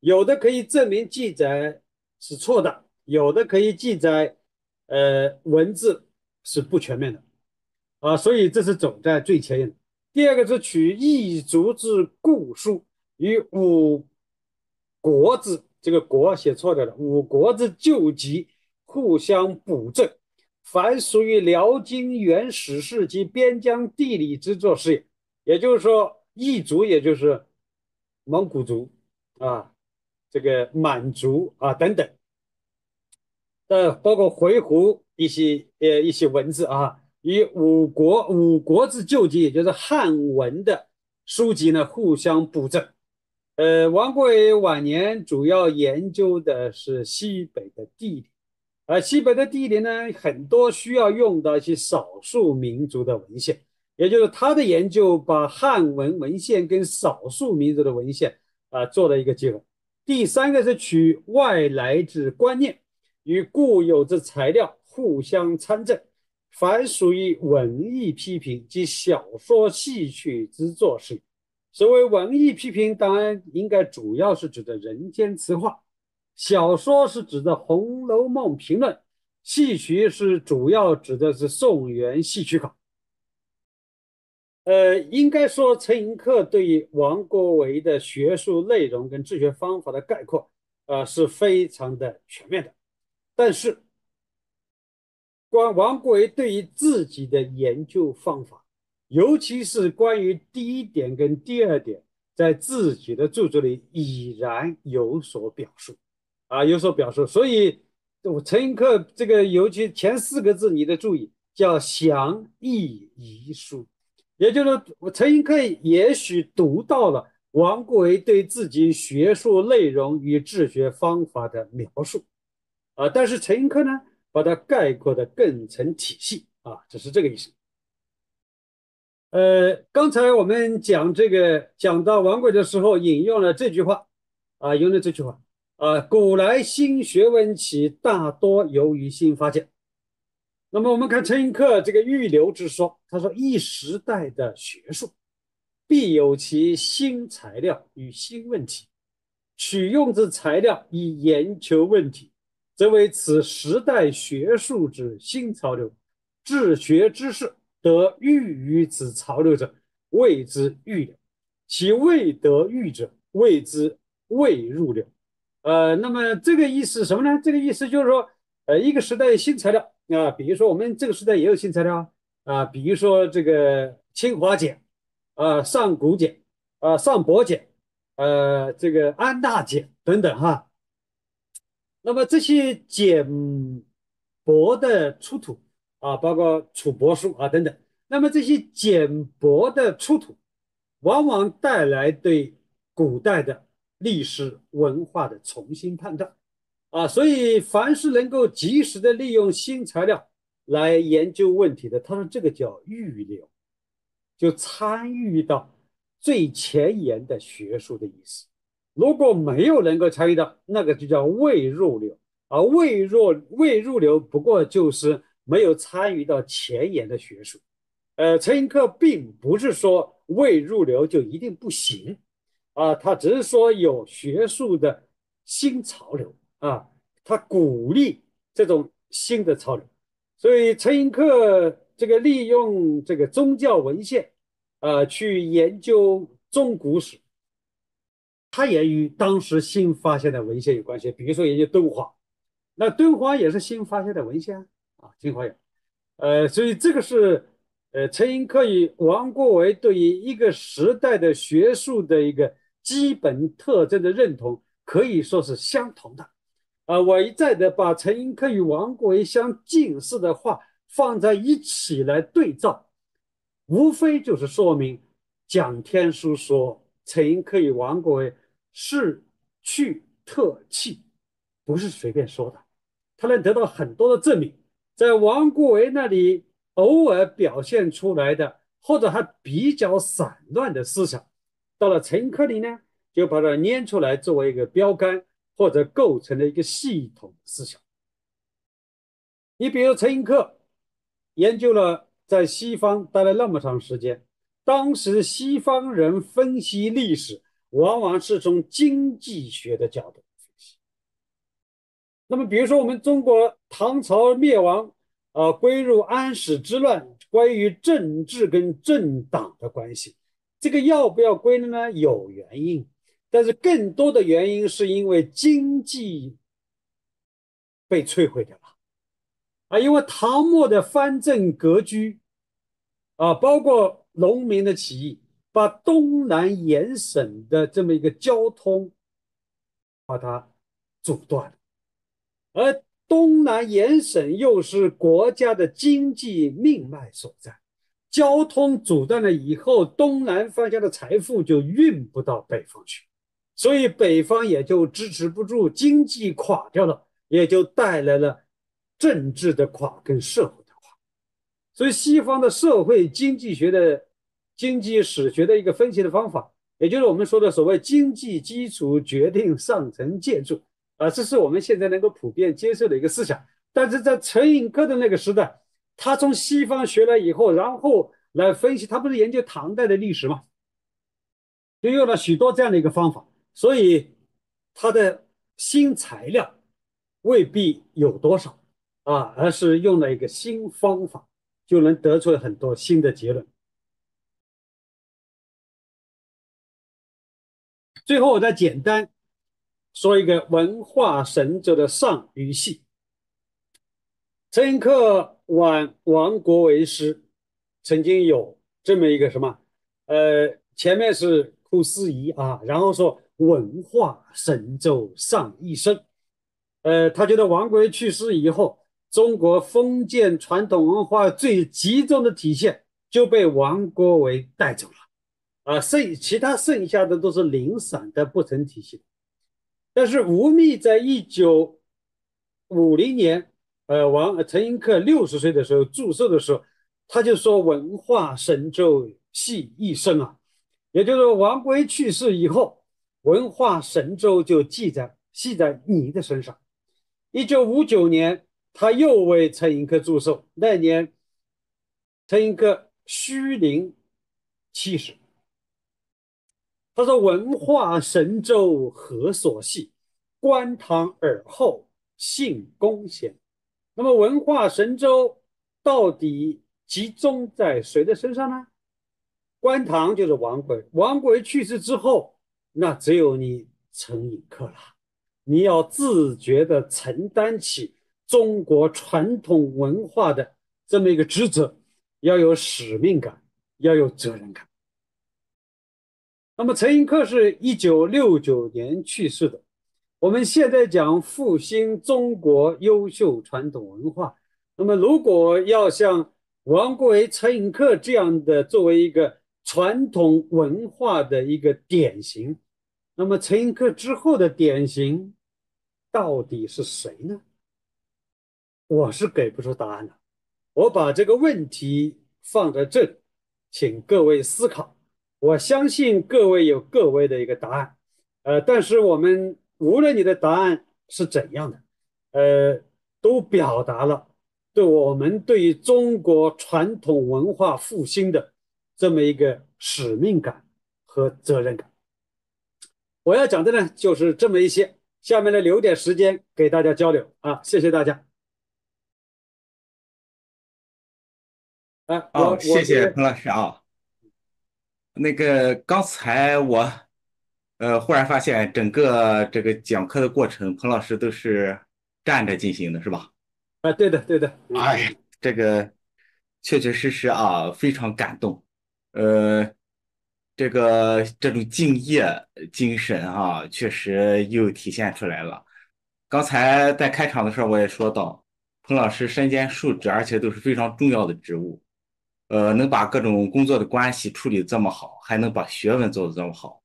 有的可以证明记载是错的，有的可以记载，呃，文字是不全面的，啊，所以这是走在最前沿。第二个是取异族之故书与五国之这个国写错掉了，五国之旧籍互相补正。凡属于辽金元史事及边疆地理之作事业，也就是说，异族也就是蒙古族啊，这个满族啊等等，呃，包括回鹘一些呃一些文字啊，与五国五国之旧籍，也就是汉文的书籍呢，互相补正。呃，王国维晚年主要研究的是西北的地理。而西北的地理呢，很多需要用到一些少数民族的文献，也就是他的研究把汉文文献跟少数民族的文献啊做了一个结合。第三个是取外来之观念与固有之材料互相参证，凡属于文艺批评及小说戏曲之作事。所谓文艺批评，当然应该主要是指的人间词话。小说是指的《红楼梦》评论，戏曲是主要指的是宋元戏曲考。呃，应该说陈寅恪对于王国维的学术内容跟治学方法的概括，呃，是非常的全面的。但是，关王国维对于自己的研究方法，尤其是关于第一点跟第二点，在自己的著作里已然有所表述。啊，有所表述，所以我陈寅恪这个尤其前四个字，你得注意叫详议遗书，也就是我陈寅恪也许读到了王国维对自己学术内容与治学方法的描述，啊，但是陈寅恪呢，把它概括的更成体系。啊，只是这个意思。呃，刚才我们讲这个讲到王国维的时候，引用了这句话，啊，用了这句话。啊，古来新学问起，大多由于新发现。那么我们看陈寅恪这个预留之说，他说：一时代的学术，必有其新材料与新问题，取用之材料以研究问题，则为此时代学术之新潮流。治学之士得遇于此潮流者，谓之预流；其未得遇者，谓之未入流。呃，那么这个意思什么呢？这个意思就是说，呃，一个时代新材料啊，比如说我们这个时代也有新材料啊，比如说这个清华简啊、上古简啊、上博简，呃，这个安大简等等哈。那么这些简帛的出土啊，包括楚帛书啊等等，那么这些简帛的出土，往往带来对古代的。历史文化的重新判断，啊，所以凡是能够及时的利用新材料来研究问题的，他说这个叫预留，就参与到最前沿的学术的意思。如果没有能够参与到，那个就叫未入流，而未入未入流，不过就是没有参与到前沿的学术。呃，陈寅恪并不是说未入流就一定不行。啊，他只是说有学术的新潮流啊，他鼓励这种新的潮流，所以陈寅恪这个利用这个宗教文献啊去研究中古史，他也与当时新发现的文献有关系，比如说研究敦煌，那敦煌也是新发现的文献啊，敦煌有，呃，所以这个是呃陈寅恪与王国维对于一个时代的学术的一个。基本特征的认同可以说是相同的，啊，我一再的把陈寅恪与王国维相近似的话放在一起来对照，无非就是说明蒋天书说陈寅恪与王国维是去特气，不是随便说的，他能得到很多的证明，在王国维那里偶尔表现出来的或者还比较散乱的思想。到了陈克里呢，就把它捏出来作为一个标杆，或者构成了一个系统思想。你比如陈寅恪研究了在西方待了那么长时间，当时西方人分析历史，往往是从经济学的角度分析，那么，比如说我们中国唐朝灭亡，啊，归入安史之乱，关于政治跟政党的关系，这个要不要归呢？有原因，但是更多的原因是因为经济被摧毁掉了，啊，因为唐末的藩镇割据，啊，包括农民的起义，把东南沿省的这么一个交通，把它阻断。而东南沿省又是国家的经济命脉所在，交通阻断了以后，东南方向的财富就运不到北方去，所以北方也就支持不住，经济垮掉了，也就带来了政治的垮跟社会的垮。所以西方的社会经济学的经济史学的一个分析的方法，也就是我们说的所谓经济基础决定上层建筑。啊，这是我们现在能够普遍接受的一个思想，但是在陈寅恪的那个时代，他从西方学了以后，然后来分析，他不是研究唐代的历史吗？就用了许多这样的一个方法，所以他的新材料未必有多少啊，而是用了一个新方法，就能得出很多新的结论。最后，我再简单。说一个文化神州的上与系。陈寅恪挽王国维诗，曾经有这么一个什么？呃，前面是哭司仪啊，然后说文化神州上一生。呃，他觉得王国维去世以后，中国封建传统文化最集中的体现就被王国维带走了，啊，剩其他剩下的都是零散的不成体系。但是吴宓在一九五零年，呃，王陈寅恪六十岁的时候祝寿的时候，他就说：“文化神州系一生啊，也就是说，王维去世以后，文化神州就系在系在你的身上。”一九五九年，他又为陈寅恪祝寿，那年陈寅恪虚龄七十。他说：“文化神州何所系？观堂尔后信公贤。”那么，文化神州到底集中在谁的身上呢？观唐就是王维，王维去世之后，那只有你陈寅恪了。你要自觉地承担起中国传统文化的这么一个职责，要有使命感，要有责任感。那么陈寅恪是一九六九年去世的。我们现在讲复兴中国优秀传统文化，那么如果要像王国维、陈寅恪这样的作为一个传统文化的一个典型，那么陈寅恪之后的典型到底是谁呢？我是给不出答案的。我把这个问题放在这里，请各位思考。我相信各位有各位的一个答案，呃，但是我们无论你的答案是怎样的，呃，都表达了对我们对于中国传统文化复兴的这么一个使命感和责任感。我要讲的呢，就是这么一些，下面呢留点时间给大家交流啊，谢谢大家。啊，好，谢谢彭老师啊。那个刚才我，呃，忽然发现整个这个讲课的过程，彭老师都是站着进行的，是吧？啊，对的，对的。哎，这个确确实实啊，非常感动。呃，这个这种敬业精神啊，确实又体现出来了。刚才在开场的时候，我也说到，彭老师身兼数职，而且都是非常重要的职务。呃，能把各种工作的关系处理这么好，还能把学问做得这么好，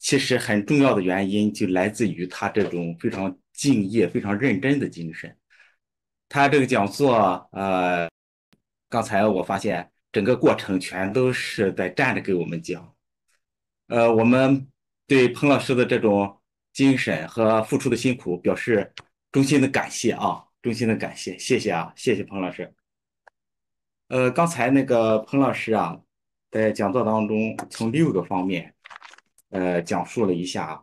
其实很重要的原因就来自于他这种非常敬业、非常认真的精神。他这个讲座，呃，刚才我发现整个过程全都是在站着给我们讲。呃，我们对彭老师的这种精神和付出的辛苦表示衷心的感谢啊，衷心的感谢，谢谢啊，谢谢彭老师。呃，刚才那个彭老师啊，在讲座当中从六个方面，呃，讲述了一下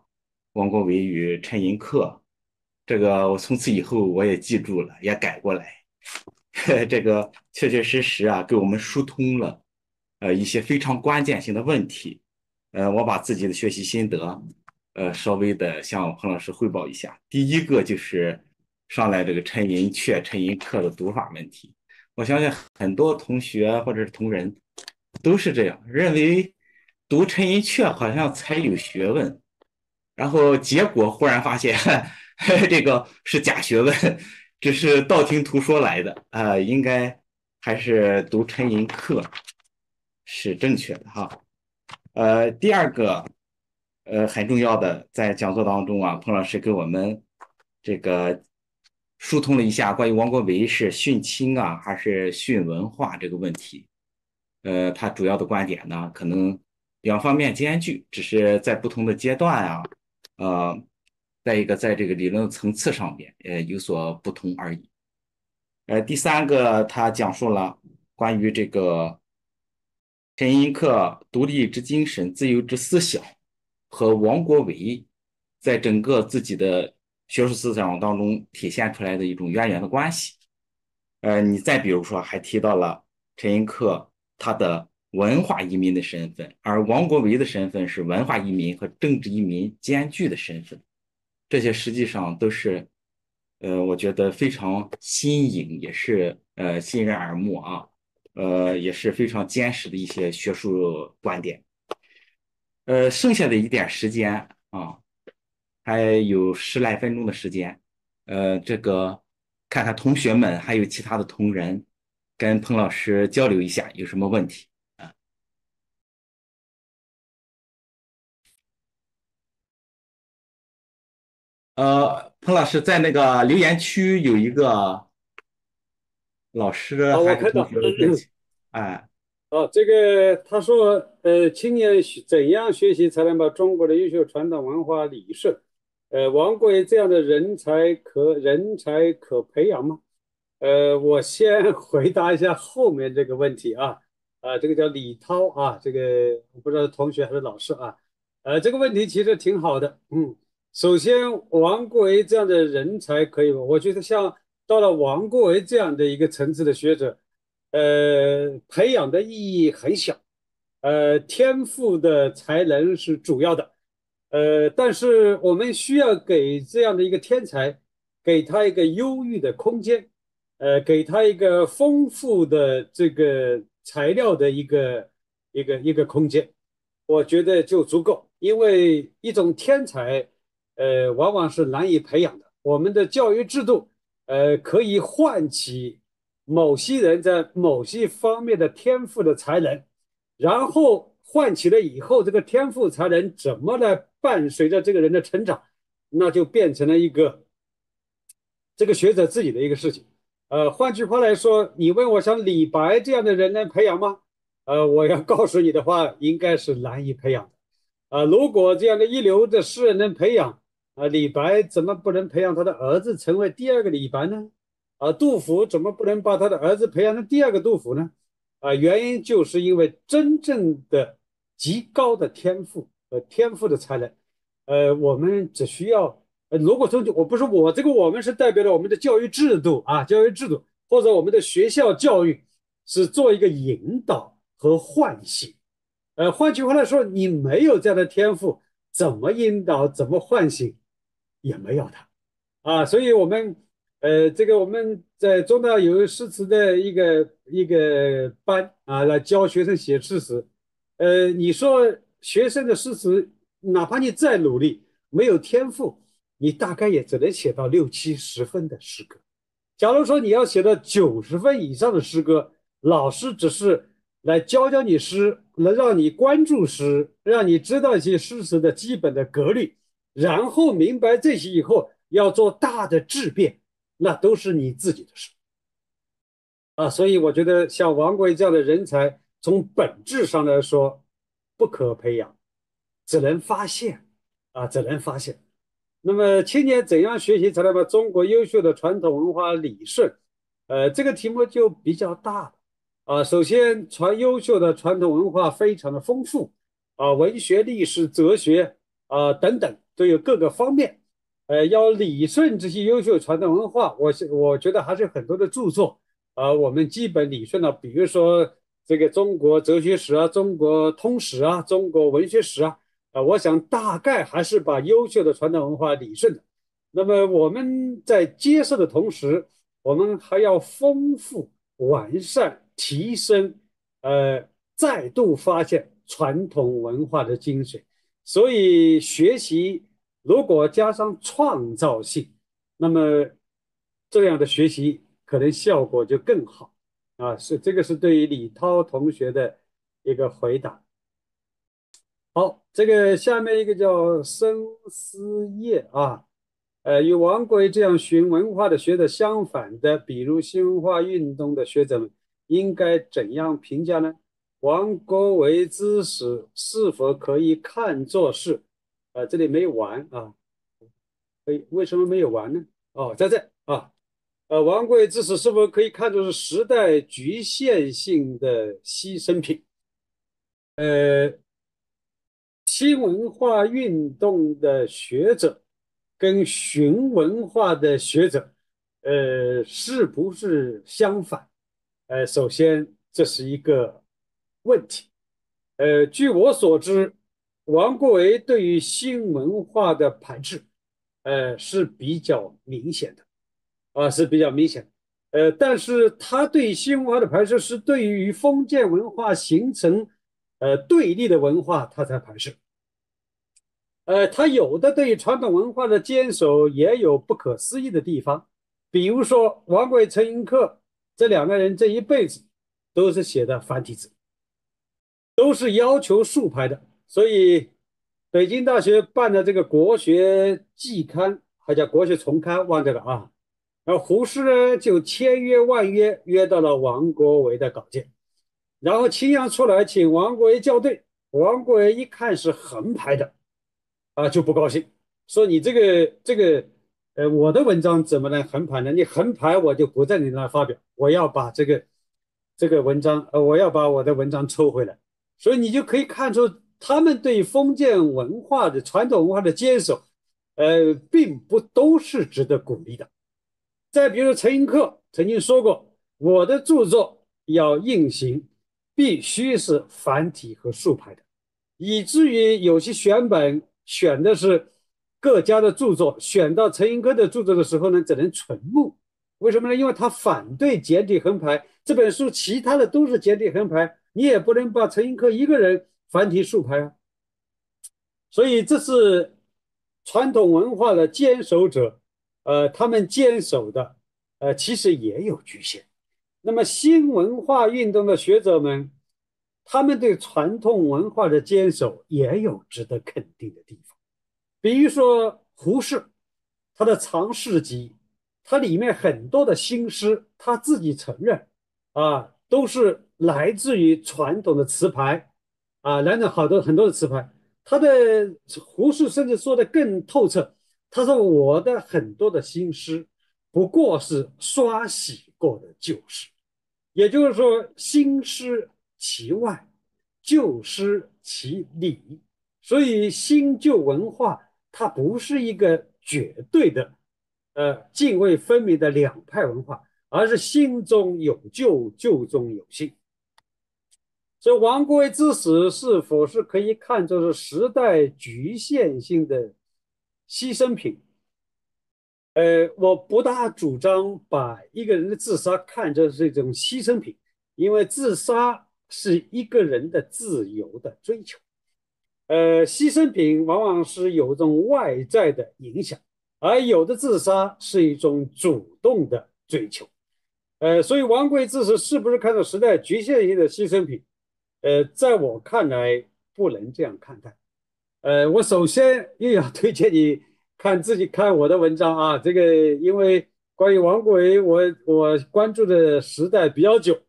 王国维与陈寅恪这个我从此以后我也记住了，也改过来。这个确确实实啊，给我们疏通了呃一些非常关键性的问题。呃，我把自己的学习心得，呃，稍微的向彭老师汇报一下。第一个就是上来这个陈寅恪、陈寅恪的读法问题。我相信很多同学或者是同仁都是这样认为，读陈寅恪好像才有学问，然后结果忽然发现 这个是假学问，只是道听途说来的啊，应该还是读陈寅恪是正确的哈。呃，第二个，呃，很重要的，在讲座当中啊，彭老师给我们这个疏通了一下关于王国维是殉清啊还是殉文化这个问题。呃，他主要的观点呢，可能两方面兼具，只是在不同的阶段啊，呃，再一个在这个理论层次上面，呃，有所不同而已。呃，第三个，他讲述了关于这个。陈寅恪独立之精神、自由之思想和王国维在整个自己的学术思想当中体现出来的一种渊源的关系。呃，你再比如说，还提到了陈寅恪他的文化移民的身份，而王国维的身份是文化移民和政治移民兼具的身份。这些实际上都是，呃，我觉得非常新颖，也是呃新人耳目啊。呃，也是非常坚实的一些学术观点。呃，剩下的一点时间啊，还有十来分钟的时间，呃，这个看看同学们还有其他的同仁跟彭老师交流一下，有什么问题呃，彭老师在那个留言区有一个。老师还是同学的问题，哎，哦，这个他说，呃，青年怎样学习才能把中国的优秀传统文化理顺？呃，王国维这样的人才可人才可培养吗？呃，我先 回答一下后面这个问题啊，啊，这个叫李涛啊，这个我不知道是同学还是老师啊，呃，这个问题其实挺好的，嗯，首先王国维这样的人才可以吗？我觉得像。到了王国维这样的一个层次的学者，呃，培养的意义很小，呃，天赋的才能是主要的，呃，但是我们需要给这样的一个天才，给他一个优郁的空间，呃，给他一个丰富的这个材料的一个一个一个空间，我觉得就足够，因为一种天才，呃，往往是难以培养的，我们的教育制度。呃，可以唤起某些人在某些方面的天赋的才能，然后唤起了以后，这个天赋才能怎么来伴随着这个人的成长，那就变成了一个这个学者自己的一个事情。呃，换句话来说，你问我像李白这样的人能培养吗？呃，我要告诉你的话，应该是难以培养的。啊，如果这样的一流的诗人能培养。啊，李白怎么不能培养他的儿子成为第二个李白呢？啊，杜甫怎么不能把他的儿子培养成第二个杜甫呢？啊，原因就是因为真正的极高的天赋和天赋的才能，呃，我们只需要，呃，如果说我不是我这个，我们是代表了我们的教育制度啊，教育制度或者我们的学校教育是做一个引导和唤醒，呃，换句话来说，你没有这样的天赋，怎么引导，怎么唤醒？也没有他，啊，所以我们，呃，这个我们在中大有诗词的一个一个班啊，来教学生写诗词，呃，你说学生的诗词，哪怕你再努力，没有天赋，你大概也只能写到六七十分的诗歌。假如说你要写到九十分以上的诗歌，老师只是来教教你诗，能让你关注诗，让你知道一些诗词的基本的格律。然后明白这些以后，要做大的质变，那都是你自己的事啊。所以我觉得像王国维这样的人才，从本质上来说不可培养，只能发现啊，只能发现。那么青年怎样学习才能把中国优秀的传统文化理顺？呃，这个题目就比较大了啊。首先，传优秀的传统文化非常的丰富啊，文学、历史、哲学啊等等。都有各个方面，呃，要理顺这些优秀传统文化，我我觉得还是很多的著作啊，我们基本理顺了，比如说这个中国哲学史啊、中国通史啊、中国文学史啊，啊，我想大概还是把优秀的传统文化理顺的。那么我们在接受的同时，我们还要丰富、完善、提升，呃，再度发现传统文化的精髓。所以学习。如果加上创造性，那么这样的学习可能效果就更好啊！是这个是对于李涛同学的一个回答。好，这个下面一个叫深思叶啊，呃，与王国维这样寻文化的学者相反的，比如新文化运动的学者们，应该怎样评价呢？王国维之死是否可以看作是？啊，这里没有完啊！哎，为什么没有完呢？哦，在这啊。呃，王国维之死是否可以看作是时代局限性的牺牲品？呃，新文化运动的学者跟寻文化的学者，呃，是不是相反？呃，首先这是一个问题。呃，据我所知。王国维对于新文化的排斥，呃是比较明显的，啊是比较明显的，呃，但是他对新文化的排斥是对于封建文化形成，呃对立的文化他才排斥，呃，他有的对传统文化的坚守也有不可思议的地方，比如说王国维、陈寅恪这两个人这一辈子都是写的繁体字，都是要求竖排的。所以，北京大学办的这个国学季刊，还叫国学丛刊，忘掉了啊。然后胡适呢，就千约万约约到了王国维的稿件，然后青阳出来请王国维校对，王国维一看是横排的，啊，就不高兴，说你这个这个，呃，我的文章怎么能横排呢？你横排我就不在你那发表，我要把这个这个文章，呃，我要把我的文章抽回来。所以你就可以看出。他们对封建文化的传统文化的坚守，呃，并不都是值得鼓励的。再比如陈寅恪曾经说过：“我的著作要印行，必须是繁体和竖排的。”以至于有些选本选的是各家的著作，选到陈寅恪的著作的时候呢，只能纯目。为什么呢？因为他反对简体横排。这本书其他的都是简体横排，你也不能把陈寅恪一个人。繁体竖排啊，所以这是传统文化的坚守者，呃，他们坚守的，呃，其实也有局限。那么新文化运动的学者们，他们对传统文化的坚守也有值得肯定的地方。比如说胡适，他的《藏事集》，它里面很多的新诗，他自己承认，啊，都是来自于传统的词牌。啊，来自好多很多的词牌，他的胡适甚至说的更透彻。他说我的很多的新诗不过是刷洗过的旧诗，也就是说新诗其外，旧诗其里。所以新旧文化它不是一个绝对的，呃，泾渭分明的两派文化，而是新中有旧，旧中有新。所以王国维之死是否是可以看作是时代局限性的牺牲品？呃，我不大主张把一个人的自杀看作是一种牺牲品，因为自杀是一个人的自由的追求。呃，牺牲品往往是有一种外在的影响，而有的自杀是一种主动的追求。呃，所以王国维之死是不是看作时代局限性的牺牲品？呃，在我看来，不能这样看待。呃，我首先又要推荐你看自己看我的文章啊。这个因为关于王国维，我我关注的时代比较久，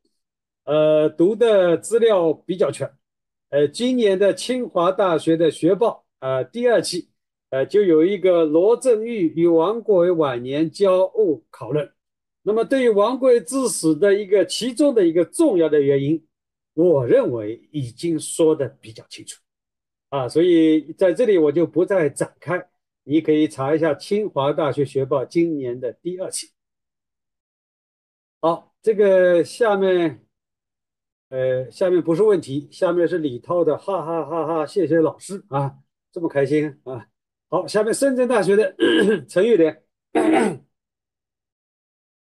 呃，读的资料比较全。呃，今年的清华大学的学报啊，第二期，呃，就有一个罗振玉与王国维晚年交恶讨论。那么，对于王国维致死的一个其中的一个重要的原因。我认为已经说的比较清楚，啊，所以在这里我就不再展开。你可以查一下清华大学学报今年的第二期。好，这个下面，呃，下面不是问题，下面是李涛的，哈哈哈哈！谢谢老师啊，这么开心啊！好，下面深圳大学的 陈玉莲。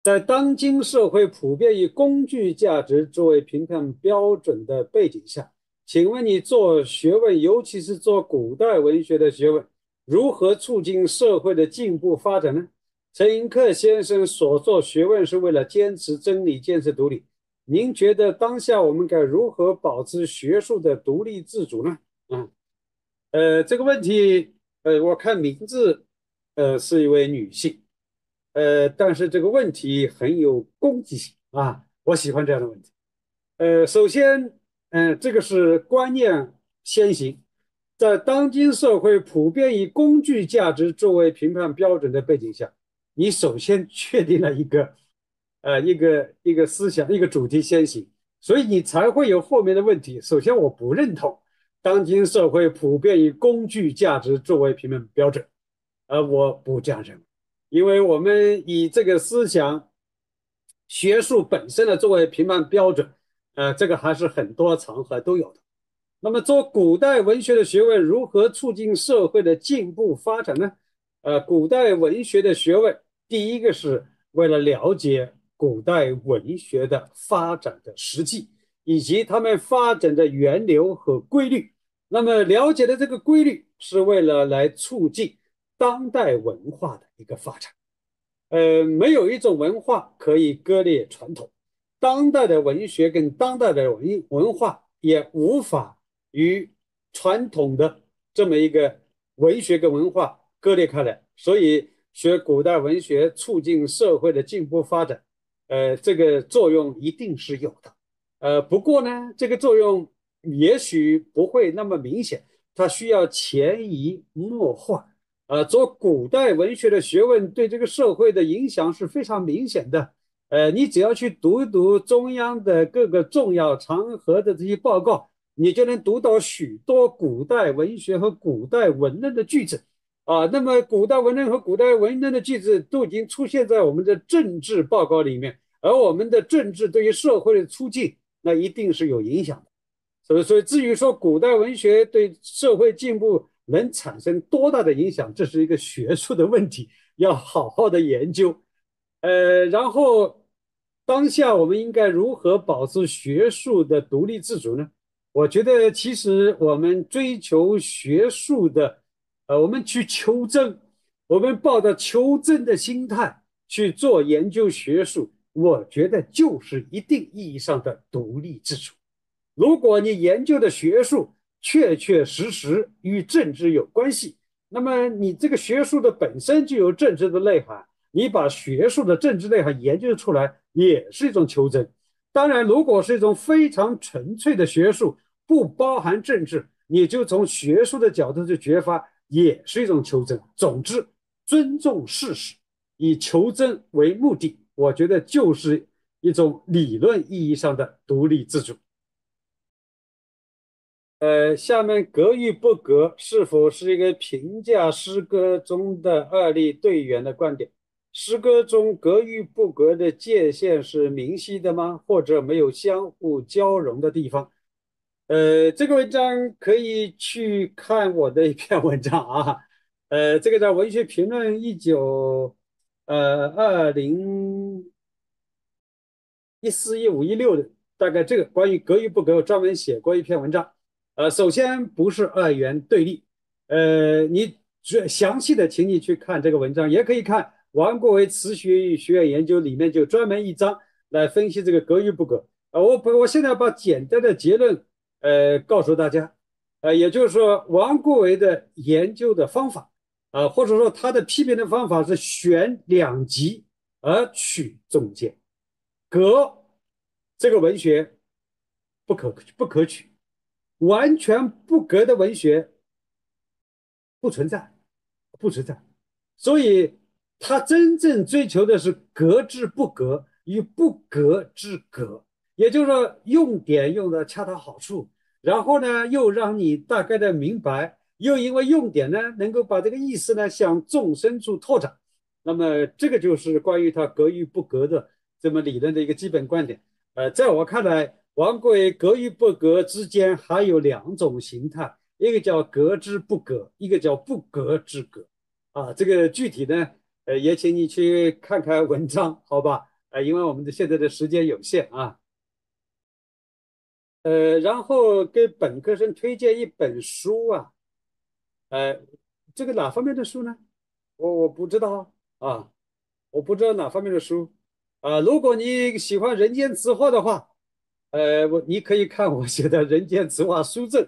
在当今社会普遍以工具价值作为评判标准的背景下，请问你做学问，尤其是做古代文学的学问，如何促进社会的进步发展呢？陈寅恪先生所做学问是为了坚持真理、坚持独立。您觉得当下我们该如何保持学术的独立自主呢？嗯，呃，这个问题，呃，我看名字，呃，是一位女性。呃，但是这个问题很有攻击性啊！我喜欢这样的问题。呃，首先，嗯，这个是观念先行，在当今社会普遍以工具价值作为评判标准的背景下，你首先 确定了一个，呃，一个一个思想，一个主题先行，所以你才会有后面的问题。首先，我不认同当今社会普遍以工具价值作为评判标准，而我不这样认为。因为我们以这个思想、学术本身的作为评判标准，呃，这个还是很多场合都有的。那么，做古代文学的学问如何促进社会的进步发展呢？呃，古代文学的学问，第一个是为了了解古代文学的发展的实际，以及他们发展的源流和规律。那么，了解的这个规律，是为了来促进。当代文化的一个发展，呃，没有一种文化可以割裂传统，当代的文学跟当代的文文化也无法与传统的这么一个文学跟文化割裂开来，所以学古代文学促进社会的进步发展，呃，这个作用一定是有的，呃，不过呢，这个作用也许不会那么明显，它需要潜移默化。呃，做古代文学的学问对这个社会的影响是非常明显的。呃，你只要去读一读中央的各个重要场合的这些报告，你就能读到许多古代文学和古代文论的句子。啊，那么古代文论和古代文论的句子都已经出现在我们的政治报告里面，而我们的政治对于社会的促进，那一定是有影响的。所以，所以至于说古代文学对社会进步，能产生多大的影响？这是一个学术的问题，要好好的研究。呃，然后当下我们应该如何保持学术的独立自主呢？我觉得，其实我们追求学术的，呃，我们去求证，我们抱着求证的心态去做研究学术，我觉得就是一定意义上的独立自主。如果你研究的学术，确确实实与政治有关系，那么你这个学术的本身就有政治的内涵，你把学术的政治内涵研究出来，也是一种求真。当然，如果是一种非常纯粹的学术，不包含政治，你就从学术的角度去决发，也是一种求真。总之，尊重事实，以求真为目的，我觉得就是一种理论意义上的独立自主。呃，下面格与不格是否是一个评价诗歌中的二例对源的观点？诗歌中格与不格的界限是明晰的吗？或者没有相互交融的地方？呃，这个文章可以去看我的一篇文章啊。呃，这个在文学评论一九呃二零一四一五一六的，大概这个关于格与不格，我专门写过一篇文章。呃，首先不是二元对立，呃，你详细的，请你去看这个文章，也可以看王国维词学与学院研究里面就专门一章来分析这个格与不格。啊，我不，我现在把简单的结论，呃，告诉大家，呃，也就是说，王国维的研究的方法，啊，或者说他的批评的方法是选两极而取中间，格这个文学不可不可取。完全不格的文学不存在，不存在，所以他真正追求的是格之不格与不格之格，也就是说用点用的恰到好处，然后呢又让你大概的明白又因为用典呢，能够把这个意思呢向众深处拓展。那么这个就是关于它格与不格的这么理论的一个基本观点。呃，在我看来，王国维格与不格之间还有两种形态，一个叫格之不格，一个叫不格之格。啊，这个具体呢，呃，也请你去看看文章，好吧？呃，因为我们的现在的时间有限啊。呃，然后给本科生推荐一本书啊，呃，这个哪方面的书呢？我我不知道啊，我不知道哪方面的书啊。如果你喜欢人间词话的话，呃，我你可以看我写的《人间词话书证》。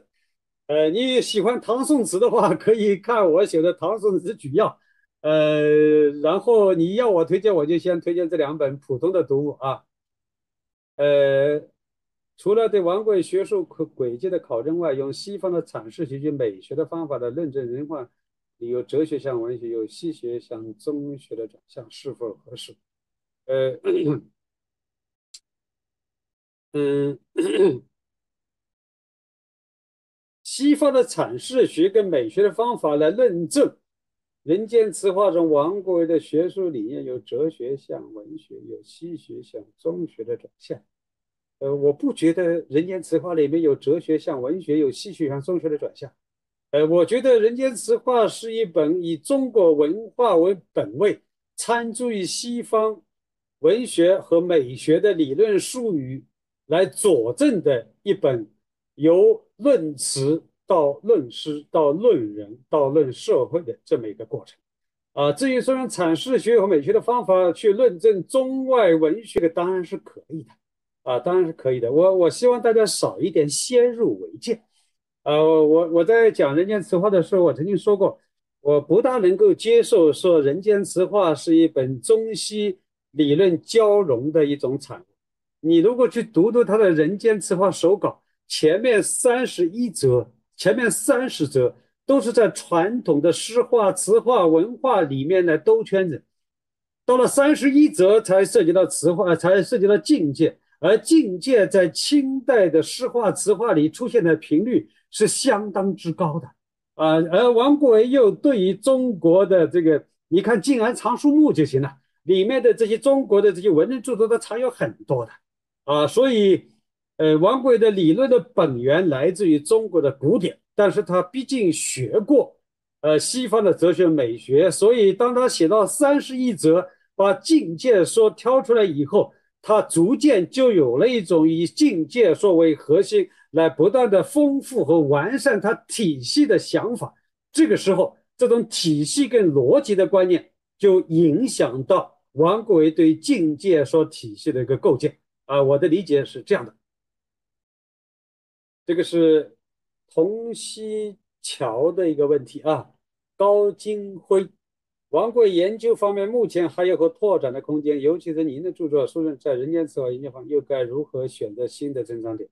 呃，你喜欢唐宋词的话，可以看我写的《唐宋词举要》。呃，然后你要我推荐，我就先推荐这两本普通的读物啊。呃。除了对王贵学术轨迹的考证外，用西方的阐释喜剧美学的方法的论证人话，有哲学向文学，有西学向宗学的转向，是否合适？呃，嗯，西方的阐释学跟美学的方法来论证人间词话中王国维的学术理念，有哲学向文学，有西学向宗学的转向。呃，我不觉得《人间词话》里面有哲学向文学，有西学向中学的转向。呃，我觉得《人间词话》是一本以中国文化为本位，参注于西方文学和美学的理论术语来佐证的一本由论词到论诗到论人到论社会的这么一个过程。啊，至于说用阐释学和美学的方法去论证中外文学的，当然是可以的。啊，当然是可以的。我我希望大家少一点先入为见。呃，我我在讲《人间词话》的时候，我曾经说过，我不大能够接受说《人间词话》是一本中西理论交融的一种产物。你如果去读读他的《人间词话》手稿，前面三十一则，前面三十则都是在传统的诗画、词画、文化里面来兜圈子，到了三十一则才涉及到词话，才涉及到境界。而境界在清代的诗画词画里出现的频率是相当之高的，啊，而王国维又对于中国的这个，你看《静安藏书目》就行了，里面的这些中国的这些文人著作都藏有很多的，啊，所以，呃，王国维的理论的本源来自于中国的古典，但是他毕竟学过，呃，西方的哲学美学，所以当他写到三十一则，把境界说挑出来以后。他逐渐就有了一种以境界作为核心，来不断的丰富和完善他体系的想法。这个时候，这种体系跟逻辑的观念就影响到王国维对境界说体系的一个构建。啊，我的理解是这样的。这个是同西桥的一个问题啊，高金辉。王贵研究方面目前还有个拓展的空间，尤其是您的著作，书人在人间词话研究方又该如何选择新的增长点？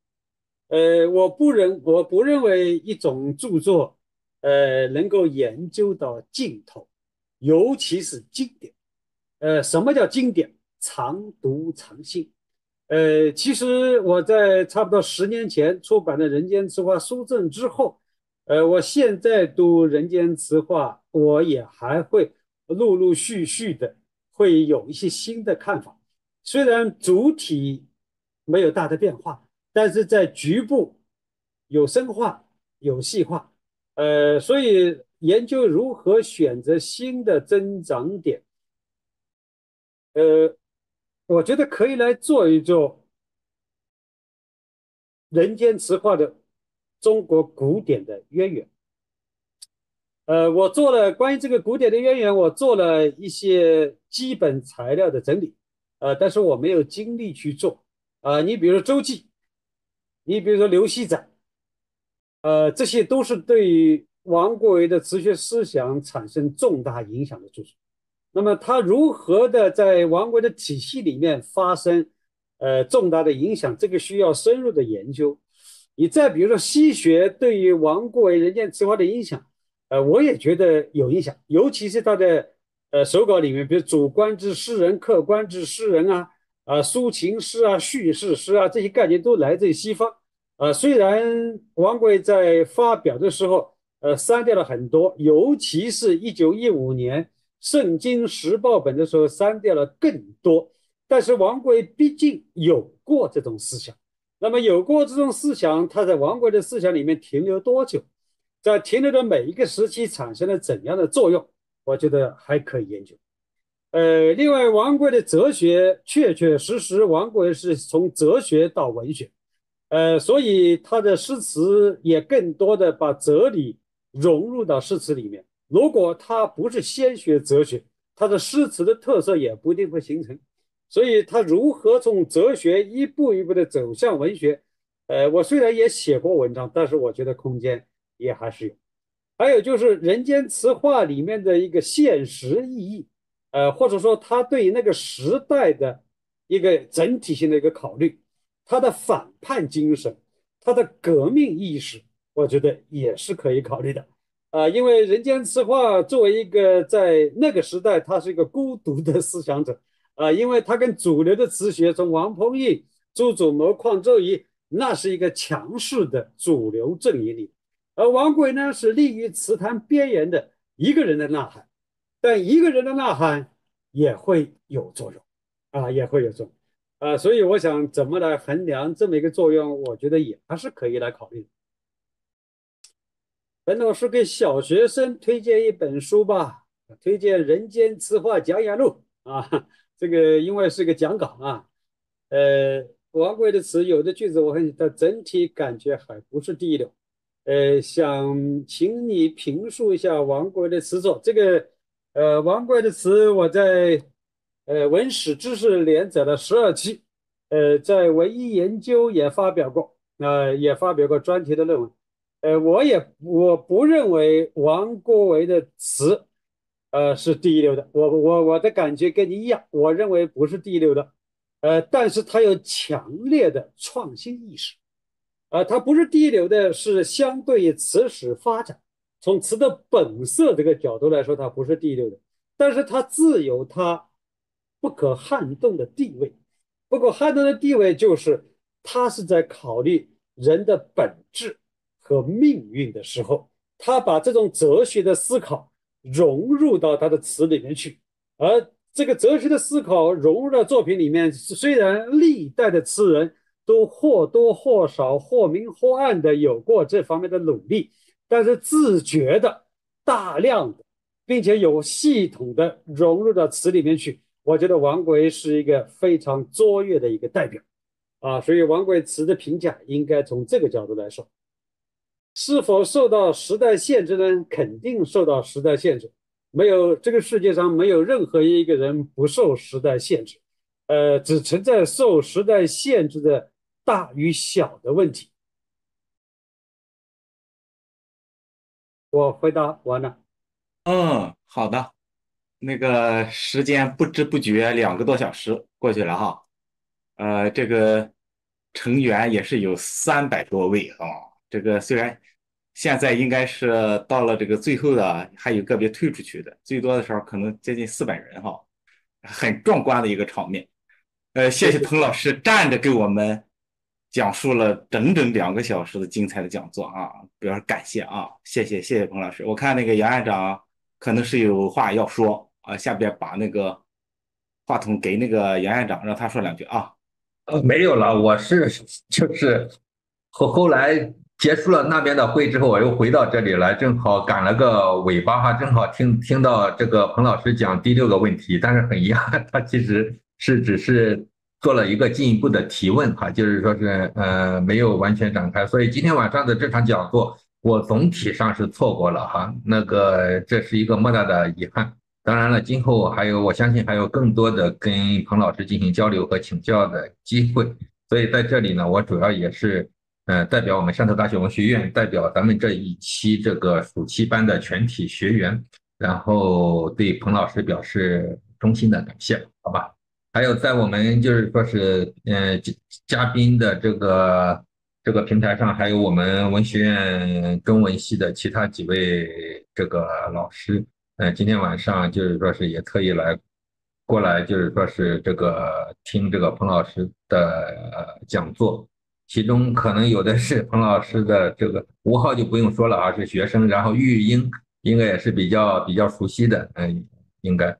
呃，我不认，我不认为一种著作，呃，能够研究到尽头，尤其是经典。呃，什么叫经典？常读常新。呃，其实我在差不多十年前出版的《人间词话》书证之后，呃，我现在读《人间词话》，我也还会。陆陆续续的会有一些新的看法，虽然主体没有大的变化，但是在局部有深化、有细化。呃，所以研究如何选择新的增长点，呃，我觉得可以来做一做人间词话的中国古典的渊源。呃，我做了关于这个古典的渊源，我做了一些基本材料的整理，呃，但是我没有精力去做。啊，你比如说周记，你比如说刘熙载，呃，这些都是对于王国维的哲学思想产生重大影响的著作。那么他如何的在王国的体系里面发生呃重大的影响，这个需要深入的研究。你再比如说西学对于王国维人间词话的影响。呃，我也觉得有影响，尤其是他的呃手稿里面，比如主观之诗人、客观之诗人啊，啊抒情诗啊、叙事诗啊，这些概念都来自于西方。呃，虽然王国在发表的时候，呃，删掉了很多，尤其是一九一五年《圣经时报》本的时候，删掉了更多。但是王贵毕竟有过这种思想，那么有过这种思想，他在王贵的思想里面停留多久，在停留的每一个时期产生了怎样的作用，我觉得还可以研究。呃，另外，王贵的哲学确确实实，王贵是从哲学到文学，呃，所以他的诗词也更多的把哲理融入到诗词里面。如果他不是先学哲学，他的诗词的特色也不一定会形成。所以，他如何从哲学一步一步的走向文学？呃，我虽然也写过文章，但是我觉得空间也还是有。还有就是《人间词话》里面的一个现实意义。呃，或者说他对那个时代的一个整体性的一个考虑，他的反叛精神，他的革命意识，我觉得也是可以考虑的。啊，因为《人间词话》作为一个在那个时代，他是一个孤独的思想者啊，因为他跟主流的词学，从王鹏义、朱祖谋、邝周颐，那是一个强势的主流阵营里，而王贵呢，是立于词坛边缘的一个人的呐喊。但一个人的呐喊也会有作用，啊，也会有作用，啊，所以我想怎么来衡量这么一个作用，我觉得也还是可以来考虑的。本老师给小学生推荐一本书吧，推荐《人间词话讲演录》啊，这个因为是个讲稿啊，呃，王贵的词有的句子我很，但整体感觉还不是第一流，呃，想请你评述一下王贵的词作，这个。呃，王贵的词我在呃文史知识连载了十二期，呃，在文艺研究也发表过，呃，也发表过专题的论文。呃，我也我不认为王国维的词，呃，是第一流的。我我我的感觉跟你一样，我认为不是第一流的。呃，但是他有强烈的创新意识，啊，他不是第一流的，是相对于词史发展。从词的本色这个角度来说，他不是第一流的，但是他自有他不可撼动的地位。不可撼动的地位就是他是在考虑人的本质和命运的时候，他把这种哲学的思考融入到他的词里面去。而这个哲学的思考融入到作品里面，虽然历代的词人都或多或少、或明或暗的有过这方面的努力。但是自觉的、大量的，并且有系统的融入到词里面去，我觉得王维是一个非常卓越的一个代表，啊，所以王贵词的评价应该从这个角度来说，是否受到时代限制呢？肯定受到时代限制，没有这个世界上没有任何一个人不受时代限制，呃，只存在受时代限制的大与小的问题。我回答完了。嗯，好的。那个时间不知不觉两个多小时过去了哈。呃，这个成员也是有三百多位啊。这个虽然现在应该是到了这个最后的，还有个别退出去的，最多的时候可能接近四百人哈，很壮观的一个场面。呃，谢谢彭老师站着给我们。讲述了整整两个小时的精彩的讲座啊，表示感谢啊，谢谢谢谢彭老师。我看那个杨院长可能是有话要说啊，下边把那个话筒给那个杨院长，让他说两句啊。呃，没有了，我是就是后后来结束了那边的会之后，我又回到这里来，正好赶了个尾巴哈，正好听听到这个彭老师讲第六个问题，但是很遗憾，他其实是只是。做了一个进一步的提问哈，就是说是呃没有完全展开，所以今天晚上的这场讲座我总体上是错过了哈，那个这是一个莫大的遗憾。当然了，今后还有我相信还有更多的跟彭老师进行交流和请教的机会，所以在这里呢，我主要也是呃代表我们汕头大学文学院，代表咱们这一期这个暑期班的全体学员，然后对彭老师表示衷心的感谢，好吧？还有在我们就是说是，嗯，嘉宾的这个这个平台上，还有我们文学院中文系的其他几位这个老师，嗯，今天晚上就是说是也特意来过来，就是说是这个听这个彭老师的讲座。其中可能有的是彭老师的这个吴昊就不用说了啊，是学生，然后玉英应该也是比较比较熟悉的，嗯，应该，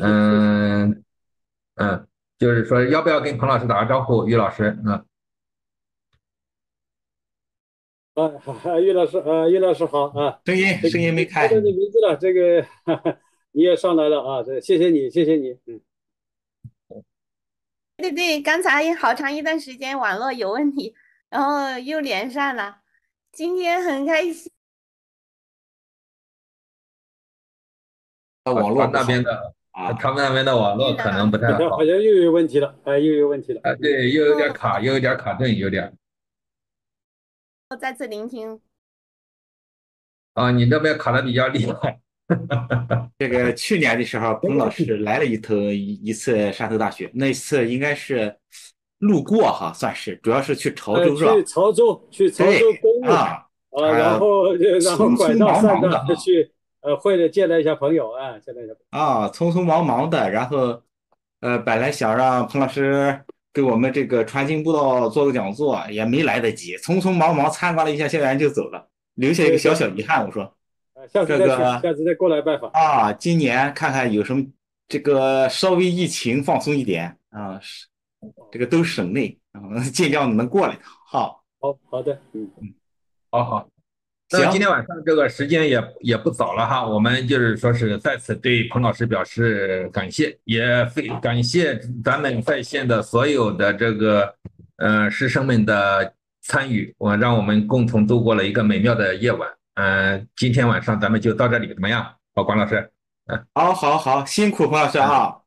嗯嗯，就是说要不要跟彭老师打个招呼，于老师啊？啊，于老师啊，于老师好啊，声音声音没开，叫你名字了，这个你也上来了啊，这谢谢你，谢谢你，嗯。对对，刚才好长一段时间网络有问题，然后又连上了。今天很开心。网络那边的啊，他们那边的网络可能不太好，好像又有问题了，哎，又有问题了。啊，对，又有点卡，又有点卡顿，有点。我再次聆听。啊，你那边卡的比较厉害。这个去年的时候，彭老师来了一头一次汕头大学，那次应该是路过哈，算是主要是去潮州是吧？去潮州，去潮州公路啊，啊，然后然后拐到汕头去，呃，会了见了一下朋友啊，见了一下啊，匆匆忙忙的，然后呃，本来想让彭老师给我们这个传经布道做个讲座，也没来得及，匆匆忙忙参观了一下校园就走了，留下一个小小遗憾，我说。下次再去，下次再过来拜访啊！今年看看有什么这个稍微疫情放松一点啊，这个都省内啊，尽量能过来。好，好好的，嗯嗯，好好。那今天晚上这个时间也也不早了哈，我们就是说是再次对彭老师表示感谢，也非感谢咱们在线的所有的这个呃师生们的参与，我让我们共同度过了一个美妙的夜晚。嗯，今天晚上咱们就到这里，怎么样？好，关老师，嗯，好，好，好，辛苦彭老师啊。